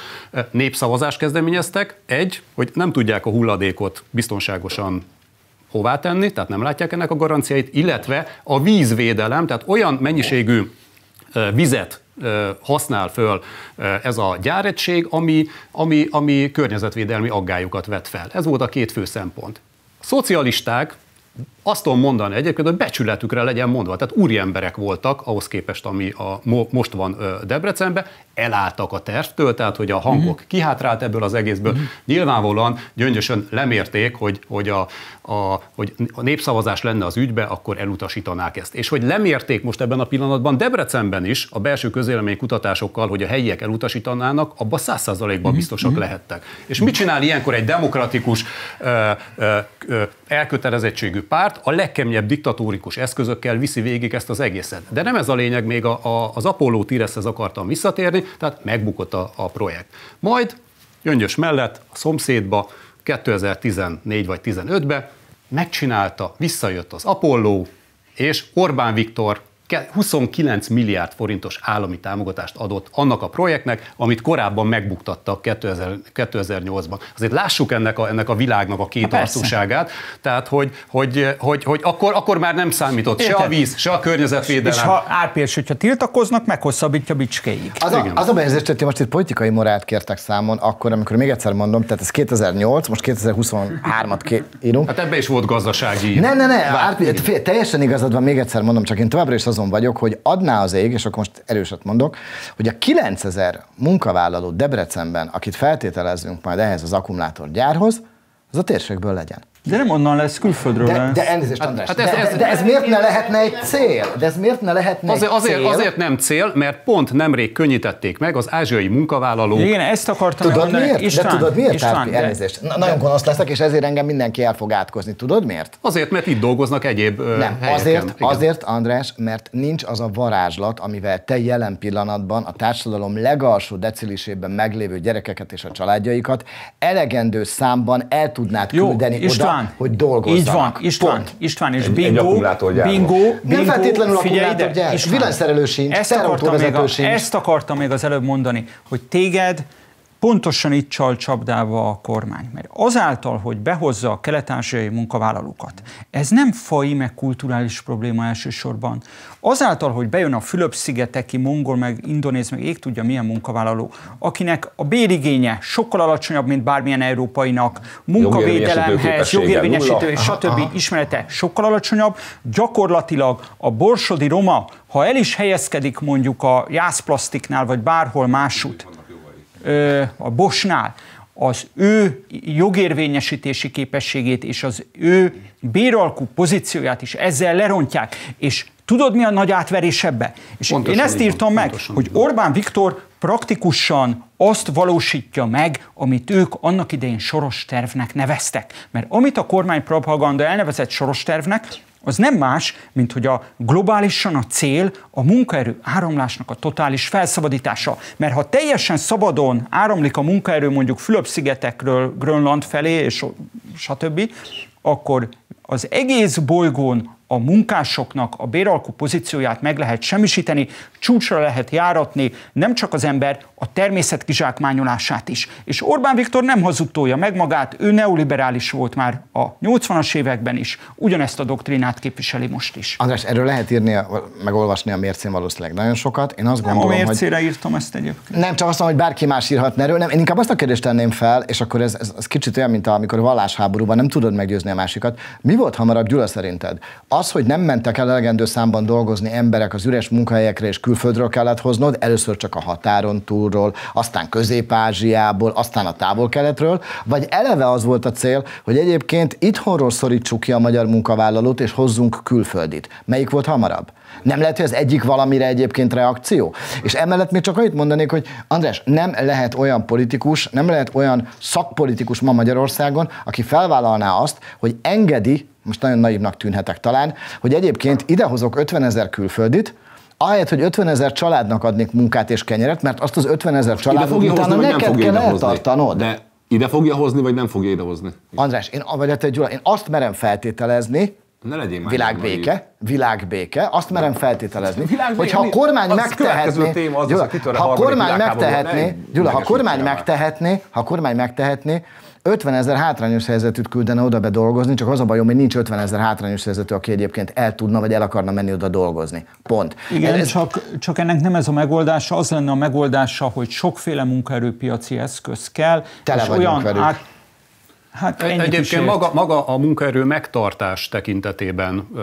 [SPEAKER 4] Népszavazást kezdeményeztek, egy, hogy nem tudják a hulladékot biztonságosan hová tenni, tehát nem látják ennek a garanciáit, illetve a vízvédelem, tehát olyan mennyiségű vizet használ föl ez a gyáregység, ami, ami, ami környezetvédelmi aggályokat vet fel. Ez volt a két fő szempont. A szocialisták azt tudom mondani egyébként, hogy becsületükre legyen mondva. Tehát úri emberek voltak ahhoz képest, ami a, most van Debrecenben, elálltak a tervtől, tehát hogy a hangok uh-huh. kihátrált ebből az egészből. Uh-huh. Nyilvánvalóan gyöngyösen lemérték, hogy, hogy, a, a, hogy a népszavazás lenne az ügybe, akkor elutasítanák ezt. És hogy lemérték most ebben a pillanatban Debrecenben is a belső közélemény kutatásokkal, hogy a helyiek elutasítanának, abban száz százalékban uh-huh. biztosak uh-huh. lehettek. És mit csinál ilyenkor egy demokratikus ö, ö, ö, elkötelezettségű párt? A legkeményebb diktatórikus eszközökkel viszi végig ezt az egészet. De nem ez a lényeg, még a, a, az Apollo Tireshez akartam visszatérni, tehát megbukott a, a projekt. Majd Gyöngyös mellett a szomszédba 2014 vagy 15-be megcsinálta, visszajött az Apollo, és Orbán Viktor 29 milliárd forintos állami támogatást adott annak a projektnek, amit korábban megbuktattak 2008-ban. Azért lássuk ennek a, ennek a világnak a két arcúságát, tehát hogy, hogy, hogy, hogy akkor, akkor már nem számított Érted? se a víz, se a környezetvédelem.
[SPEAKER 2] És ha Árpés, hogyha tiltakolnak, meghosszabbítja bicskéig.
[SPEAKER 5] Az a, az a benyezést, hogy most itt politikai morált kértek számon, akkor, amikor még egyszer mondom, tehát ez 2008, most 2023-at írunk.
[SPEAKER 4] Hát ebbe is volt gazdasági.
[SPEAKER 5] Ne, ne, ne, Árpés, teljesen igazad van, még egyszer mondom, csak én továbbra is azon vagyok, hogy adná az ég, és akkor most erőset mondok, hogy a 9000 munkavállaló Debrecenben, akit feltételezünk majd ehhez az akkumulátorgyárhoz, az a térségből legyen.
[SPEAKER 2] De nem onnan lesz külföldről
[SPEAKER 5] de, de elnézést, hát, András, hát ez, de, ez, de ez miért ne lehetne egy cél? De ez miért ne lehetne
[SPEAKER 4] azért,
[SPEAKER 5] egy
[SPEAKER 4] azért,
[SPEAKER 5] cél?
[SPEAKER 4] Azért nem cél, mert pont nemrég könnyítették meg az ázsiai munkavállalók.
[SPEAKER 2] Igen, ezt akartam
[SPEAKER 5] Tudod mondani. miért? István, de tudod miért? István, de... Elnézést. Na, nagyon gonosz leszek, és ezért engem mindenki el fog átkozni. Tudod miért?
[SPEAKER 4] Azért, mert itt dolgoznak egyéb
[SPEAKER 5] Nem,
[SPEAKER 4] helyeken.
[SPEAKER 5] azért, Igen. azért, András, mert nincs az a varázslat, amivel te jelen pillanatban a társadalom legalsó decilisében meglévő gyerekeket és a családjaikat elegendő számban el tudnád Jó, küldeni István, oda, hogy dolgozzanak.
[SPEAKER 2] Így van, István, Pont. István és bingo, bingo, bingo,
[SPEAKER 5] Nem feltétlenül akkumulátorgyár, villanyszerelő sincs,
[SPEAKER 2] ezt akartam, még a, ezt akartam még az előbb mondani, hogy téged pontosan itt csal csapdába a kormány. Mert azáltal, hogy behozza a kelet-ázsiai munkavállalókat, ez nem fai meg kulturális probléma elsősorban. Azáltal, hogy bejön a Fülöp-szigeteki, mongol, meg indonéz, meg ég tudja milyen munkavállaló, akinek a bérigénye sokkal alacsonyabb, mint bármilyen európainak, munkavédelemhez, jogérvényesítő és stb. ismerete sokkal alacsonyabb, gyakorlatilag a borsodi roma, ha el is helyezkedik mondjuk a jászplasztiknál, vagy bárhol másút, a Bosnál az ő jogérvényesítési képességét és az ő béralkú pozícióját is ezzel lerontják. És tudod, mi a nagy átverés ebbe? És pontosan én ezt írtam meg, hogy Orbán Viktor praktikusan azt valósítja meg, amit ők annak idején soros tervnek neveztek. Mert amit a kormány propaganda elnevezett soros tervnek, az nem más, mint hogy a globálisan a cél a munkaerő áramlásnak a totális felszabadítása. Mert ha teljesen szabadon áramlik a munkaerő mondjuk Fülöp-szigetekről Grönland felé, és stb., akkor az egész bolygón a munkásoknak a béralkú pozícióját meg lehet semmisíteni, csúcsra lehet járatni nem csak az ember, a természet kizsákmányolását is. És Orbán Viktor nem hazudtolja meg magát, ő neoliberális volt már a 80-as években is, ugyanezt a doktrinát képviseli most is.
[SPEAKER 5] András, erről lehet írni, megolvasni a mércén valószínűleg nagyon sokat. Én azt gondolom, a
[SPEAKER 2] mércére
[SPEAKER 5] hogy...
[SPEAKER 2] írtam ezt egyébként.
[SPEAKER 5] Nem, csak azt mondom, hogy bárki más írhatna erről. Nem, én inkább azt a kérdést tenném fel, és akkor ez, ez, ez kicsit olyan, mint amikor vallásháborúban nem tudod meggyőzni a másikat. Mi volt hamarabb, Gyula szerinted? Az, hogy nem mentek el elegendő számban dolgozni emberek az üres munkahelyekre és külföldről kellett hoznod, először csak a határon túlról, aztán Közép-Ázsiából, aztán a távol-keletről, vagy eleve az volt a cél, hogy egyébként itthonról szorítsuk ki a magyar munkavállalót és hozzunk külföldit. Melyik volt hamarabb? Nem lehet, hogy az egyik valamire egyébként reakció? És emellett még csak annyit mondanék, hogy András, nem lehet olyan politikus, nem lehet olyan szakpolitikus ma Magyarországon, aki felvállalná azt, hogy engedi most nagyon naívnak tűnhetek talán, hogy egyébként idehozok 50 ezer külföldit, ahelyett, hogy 50 ezer családnak adnék munkát és kenyeret, mert azt az 50 ezer családot utána hozni, neked kell eltartanod.
[SPEAKER 3] De ide fogja hozni, vagy nem fogja idehozni?
[SPEAKER 5] András, én, vagy te Gyula, én azt merem feltételezni,
[SPEAKER 3] ne legyél már
[SPEAKER 5] világbéke, világbéke, azt merem feltételezni, hogy ha a kormány megtehetné, Gyula, ha a kormány megtehetné, Gyula, ha a kormány megtehetné, ha a kormány megtehetné, 50 ezer hátrányos helyzetűt küldene oda be dolgozni, csak az a bajom, hogy nincs 50 ezer hátrányos helyzetű, aki egyébként el tudna vagy el akarna menni oda dolgozni. Pont.
[SPEAKER 2] Igen, ez, csak, csak ennek nem ez a megoldása, az lenne a megoldása, hogy sokféle munkaerőpiaci eszköz kell.
[SPEAKER 5] Tele és olyan velük. át,
[SPEAKER 4] Hát Egyébként maga, maga a munkaerő megtartás tekintetében ö,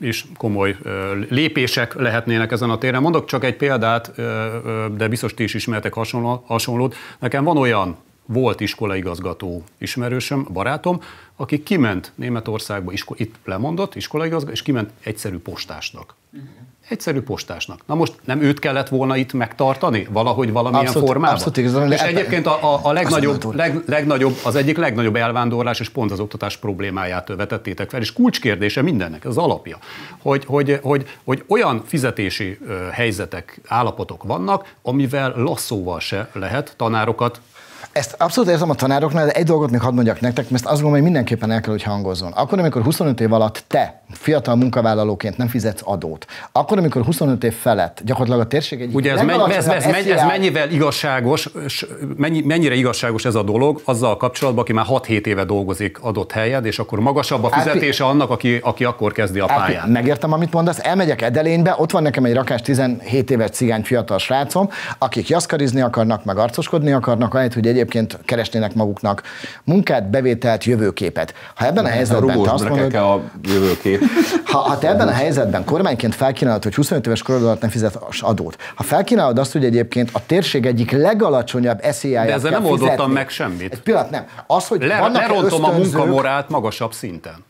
[SPEAKER 4] is komoly ö, lépések lehetnének ezen a téren. Mondok csak egy példát, ö, ö, de biztos ti is ismertek hasonló, hasonlót. Nekem van olyan volt iskolaigazgató ismerősöm, barátom, aki kiment Németországba, isko- itt lemondott iskolaigazgató, és kiment egyszerű postásnak. Egyszerű postásnak. Na most nem őt kellett volna itt megtartani? Valahogy valamilyen abszolút, formában? Abszolút igazán, és egyébként a, a, a legnagyobb, leg, legnagyobb, az egyik legnagyobb elvándorlás, és pont az oktatás problémáját vetettétek fel, és kulcskérdése mindennek, az alapja, hogy, hogy, hogy, hogy olyan fizetési helyzetek, állapotok vannak, amivel lasszóval se lehet tanárokat
[SPEAKER 5] Ezt abszolút érzem a tanároknál, de egy dolgot még hadd mondjak nektek, mert azt gondolom, hogy mindenképpen el kell, hogy hangozzon. Akkor, amikor 25 év alatt te, fiatal munkavállalóként nem fizetsz adót, akkor, amikor 25 év felett gyakorlatilag a térség egy
[SPEAKER 4] Ugye ez, menny, ez, ez, ez, ez mennyivel igazságos, mennyi, mennyire igazságos ez a dolog azzal kapcsolatban, aki már 6-7 éve dolgozik adott helyed, és akkor magasabb a fizetése annak, aki, aki akkor kezdi a pályát.
[SPEAKER 5] Megértem, amit mondasz, elmegyek Edelénybe, ott van nekem egy rakás 17 éves cigány fiatal srácom, akik jaszkarizni akarnak, meg arcoskodni akarnak, ahelyett, hogy egyébként keresnének maguknak munkát, bevételt, jövőképet. Ha ebben a helyzetben
[SPEAKER 3] te azt mondod, a jövőkép.
[SPEAKER 5] Ha, ha te ebben a helyzetben kormányként felkínálod, hogy 25 éves korod alatt nem fizet adót, ha felkínálod azt, hogy egyébként a térség egyik legalacsonyabb eszélyája.
[SPEAKER 4] De ezzel nem oldottam meg semmit.
[SPEAKER 5] Egy pillanat, nem. Az, hogy
[SPEAKER 4] Le, lerontom a munkamorált magasabb szinten.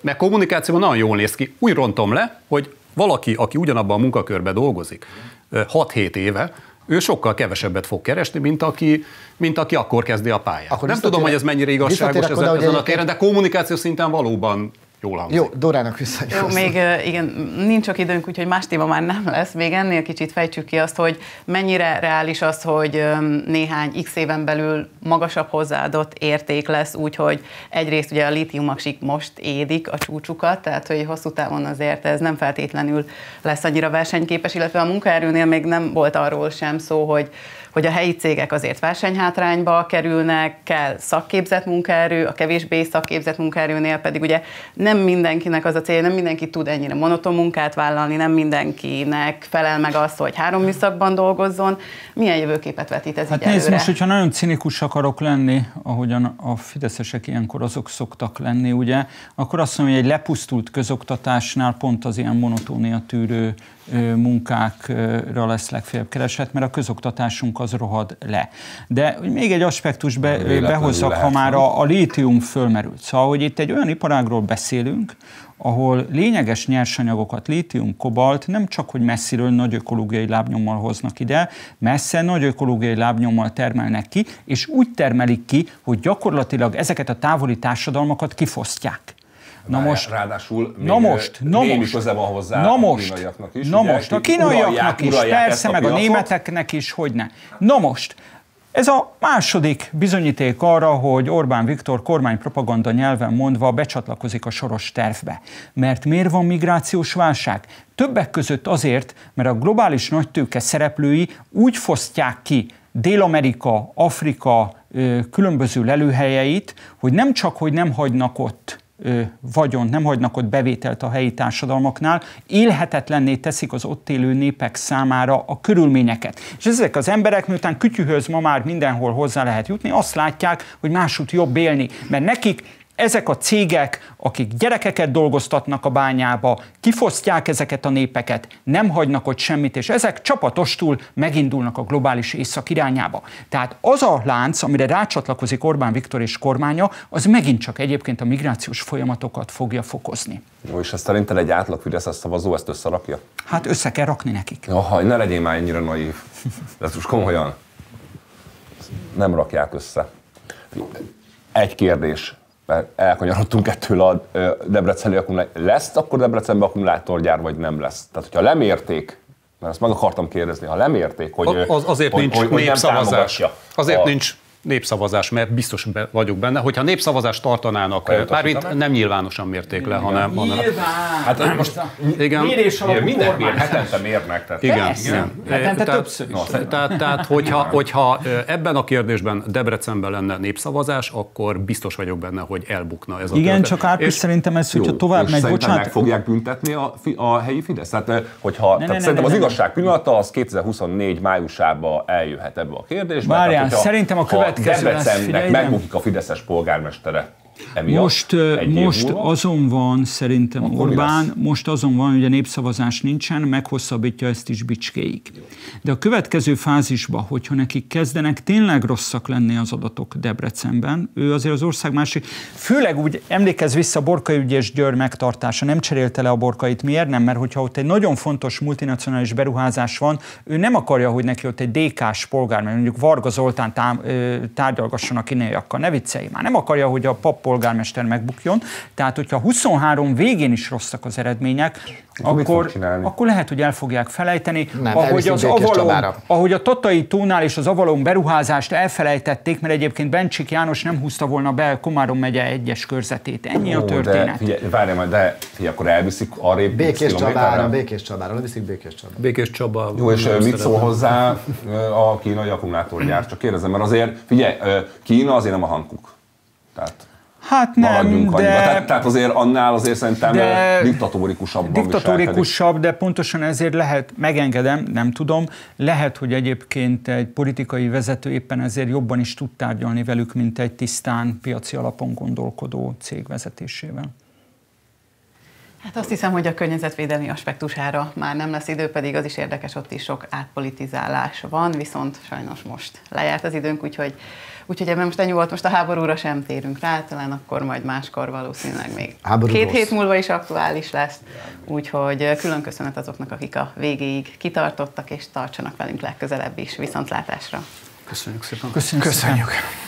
[SPEAKER 4] Mert kommunikációban nagyon jól néz ki. Úgy rontom le, hogy valaki, aki ugyanabban a munkakörben dolgozik 6-7 éve, ő sokkal kevesebbet fog keresni, mint aki, mint aki akkor kezdi a pályát. Akkor Nem tudom, hogy ez mennyire igazságos ezen, oda, ezen a téren, de kommunikáció szinten valóban jól hangzik.
[SPEAKER 5] Jó, Dorának vissza.
[SPEAKER 1] Jó, még igen, nincs csak időnk, úgyhogy más téma már nem lesz. Még ennél kicsit fejtsük ki azt, hogy mennyire reális az, hogy néhány x éven belül magasabb hozzáadott érték lesz, úgyhogy egyrészt ugye a lítiumaksik most édik a csúcsukat, tehát hogy hosszú távon azért ez nem feltétlenül lesz annyira versenyképes, illetve a munkaerőnél még nem volt arról sem szó, hogy hogy a helyi cégek azért versenyhátrányba kerülnek, kell szakképzett munkaerő, a kevésbé szakképzett munkaerőnél pedig ugye nem mindenkinek az a cél, nem mindenki tud ennyire monoton munkát vállalni, nem mindenkinek felel meg azt, hogy három műszakban dolgozzon. Milyen jövőképet vetít ez
[SPEAKER 2] hát
[SPEAKER 1] így
[SPEAKER 2] nézd,
[SPEAKER 1] előre?
[SPEAKER 2] most, hogyha nagyon cinikus akarok lenni, ahogyan a fideszesek ilyenkor azok szoktak lenni, ugye, akkor azt mondom, hogy egy lepusztult közoktatásnál pont az ilyen monotónia tűrő munkákra lesz legfeljebb kereset, mert a közoktatásunk az rohad le. De hogy még egy aspektus be, behozzak, ha már a, a lítium fölmerült. Szóval, hogy itt egy olyan iparágról beszélünk, ahol lényeges nyersanyagokat, lítium, kobalt nem csak, hogy messziről nagy ökológiai lábnyommal hoznak ide, messze nagy ökológiai lábnyommal termelnek ki, és úgy termelik ki, hogy gyakorlatilag ezeket a távoli társadalmakat kifosztják.
[SPEAKER 3] Na most, ráadásul még
[SPEAKER 2] na most, na most,
[SPEAKER 3] köze van hozzá
[SPEAKER 2] na
[SPEAKER 3] most, a kínaiaknak is.
[SPEAKER 2] Na ugye, most, a kínaiaknak is, persze, meg a németeknek is, hogy ne. Na most, ez a második bizonyíték arra, hogy Orbán Viktor kormánypropaganda nyelven mondva becsatlakozik a soros tervbe. Mert miért van migrációs válság? Többek között azért, mert a globális nagytőke szereplői úgy fosztják ki Dél-Amerika, Afrika különböző lelőhelyeit, hogy nem csak, hogy nem hagynak ott vagyont, nem hagynak ott bevételt a helyi társadalmaknál, élhetetlenné teszik az ott élő népek számára a körülményeket. És ezek az emberek, miután kütyühöz ma már mindenhol hozzá lehet jutni, azt látják, hogy másút jobb élni, mert nekik ezek a cégek, akik gyerekeket dolgoztatnak a bányába, kifosztják ezeket a népeket, nem hagynak ott semmit, és ezek csapatostul megindulnak a globális észak irányába. Tehát az a lánc, amire rácsatlakozik Orbán Viktor és kormánya, az megint csak egyébként a migrációs folyamatokat fogja fokozni.
[SPEAKER 3] Jó, és ezt szerinted egy átlag Fidesz szavazó ezt összerakja?
[SPEAKER 2] Hát össze kell rakni nekik.
[SPEAKER 3] Aha, ne legyél már ennyire naív. De most komolyan. Nem rakják össze. Egy kérdés mert elkanyarodtunk ettől a Debreceni akkumulátor. Lesz akkor Debrecenben akkumulátorgyár, vagy nem lesz? Tehát, hogyha lemérték, mert ezt meg akartam kérdezni, ha lemérték, hogy,
[SPEAKER 4] az, azért hogy, nincs hogy, hogy népszavazás. Azért a, nincs népszavazás, mert biztos be, vagyok benne, hogyha népszavazást tartanának, bármint nem nyilvánosan mérték le, hanem... hanem
[SPEAKER 2] hát most igen,
[SPEAKER 3] mérés minden mér, hetente mérnek. Tehát.
[SPEAKER 2] Igen, igen. Hetente tehát, többször
[SPEAKER 4] tehát, tehát hogyha, hogyha ebben a kérdésben Debrecenben lenne népszavazás, akkor biztos vagyok benne, hogy elbukna ez a
[SPEAKER 2] Igen, csak Árpis szerintem ez, hogyha tovább megy, bocsánat.
[SPEAKER 3] meg fogják büntetni a, a helyi Fidesz? Tehát, hogyha, ne, tehát ne, szerintem ne, az igazság pillanata az 2024 májusában eljöhet ebbe a kérdésbe.
[SPEAKER 2] Várjál, szerintem a következő
[SPEAKER 3] Debrecennek megbukik a Fideszes polgármestere.
[SPEAKER 2] Emiatt most most azon van szerintem Akkor Orbán, most azon van, hogy a népszavazás nincsen, meghosszabbítja ezt is bicskéig. De a következő fázisban, hogyha nekik kezdenek tényleg rosszak lenni az adatok Debrecenben, ő azért az ország másik, főleg úgy emlékez vissza Borkai ügy és Győr megtartása, nem cserélte le a Borkait, miért nem? Mert hogyha ott egy nagyon fontos multinacionális beruházás van, ő nem akarja, hogy neki ott egy DK-s polgár, mert mondjuk Varga Zoltán tárgyalgasson a kínaiakkal, ne viccelj már, nem akarja, hogy a pap polgármester megbukjon. Tehát, hogyha 23 végén is rosszak az eredmények, akkor, akkor lehet, hogy el fogják felejteni.
[SPEAKER 5] Nem, ahogy, az Avalon,
[SPEAKER 2] ahogy a Tatai tónál és az Avalon beruházást elfelejtették, mert egyébként Bencsik János nem húzta volna be Komárom megye egyes körzetét. Ennyi Ó, a történet.
[SPEAKER 3] De, várj majd, de figyelj, akkor elviszik arrébb.
[SPEAKER 5] Békés Csabára, Békés Csabára, leviszik Békés Csabára.
[SPEAKER 4] Békés Csaba.
[SPEAKER 3] Jó, és mit szól hozzá a kínai akkumulátorgyár? Csak kérdezem, mert azért, figyelj, Kína azért nem a hankuk. Tehát
[SPEAKER 2] Hát nem, de...
[SPEAKER 3] Tehát, tehát azért annál azért szerintem de diktatórikusabb.
[SPEAKER 2] Diktatórikusabb, de pontosan ezért lehet, megengedem, nem tudom, lehet, hogy egyébként egy politikai vezető éppen ezért jobban is tud tárgyalni velük, mint egy tisztán piaci alapon gondolkodó cég vezetésével.
[SPEAKER 1] Hát azt hiszem, hogy a környezetvédelmi aspektusára már nem lesz idő, pedig az is érdekes, ott is sok átpolitizálás van, viszont sajnos most lejárt az időnk, úgyhogy, úgyhogy ebben most ennyi volt, most a háborúra sem térünk rá, talán akkor majd máskor valószínűleg még Háború két rossz. hét múlva is aktuális lesz, úgyhogy külön köszönet azoknak, akik a végéig kitartottak, és tartsanak velünk legközelebb is, viszontlátásra.
[SPEAKER 4] Köszönjük szépen.
[SPEAKER 2] Köszönjük. Köszönjük. Szépen.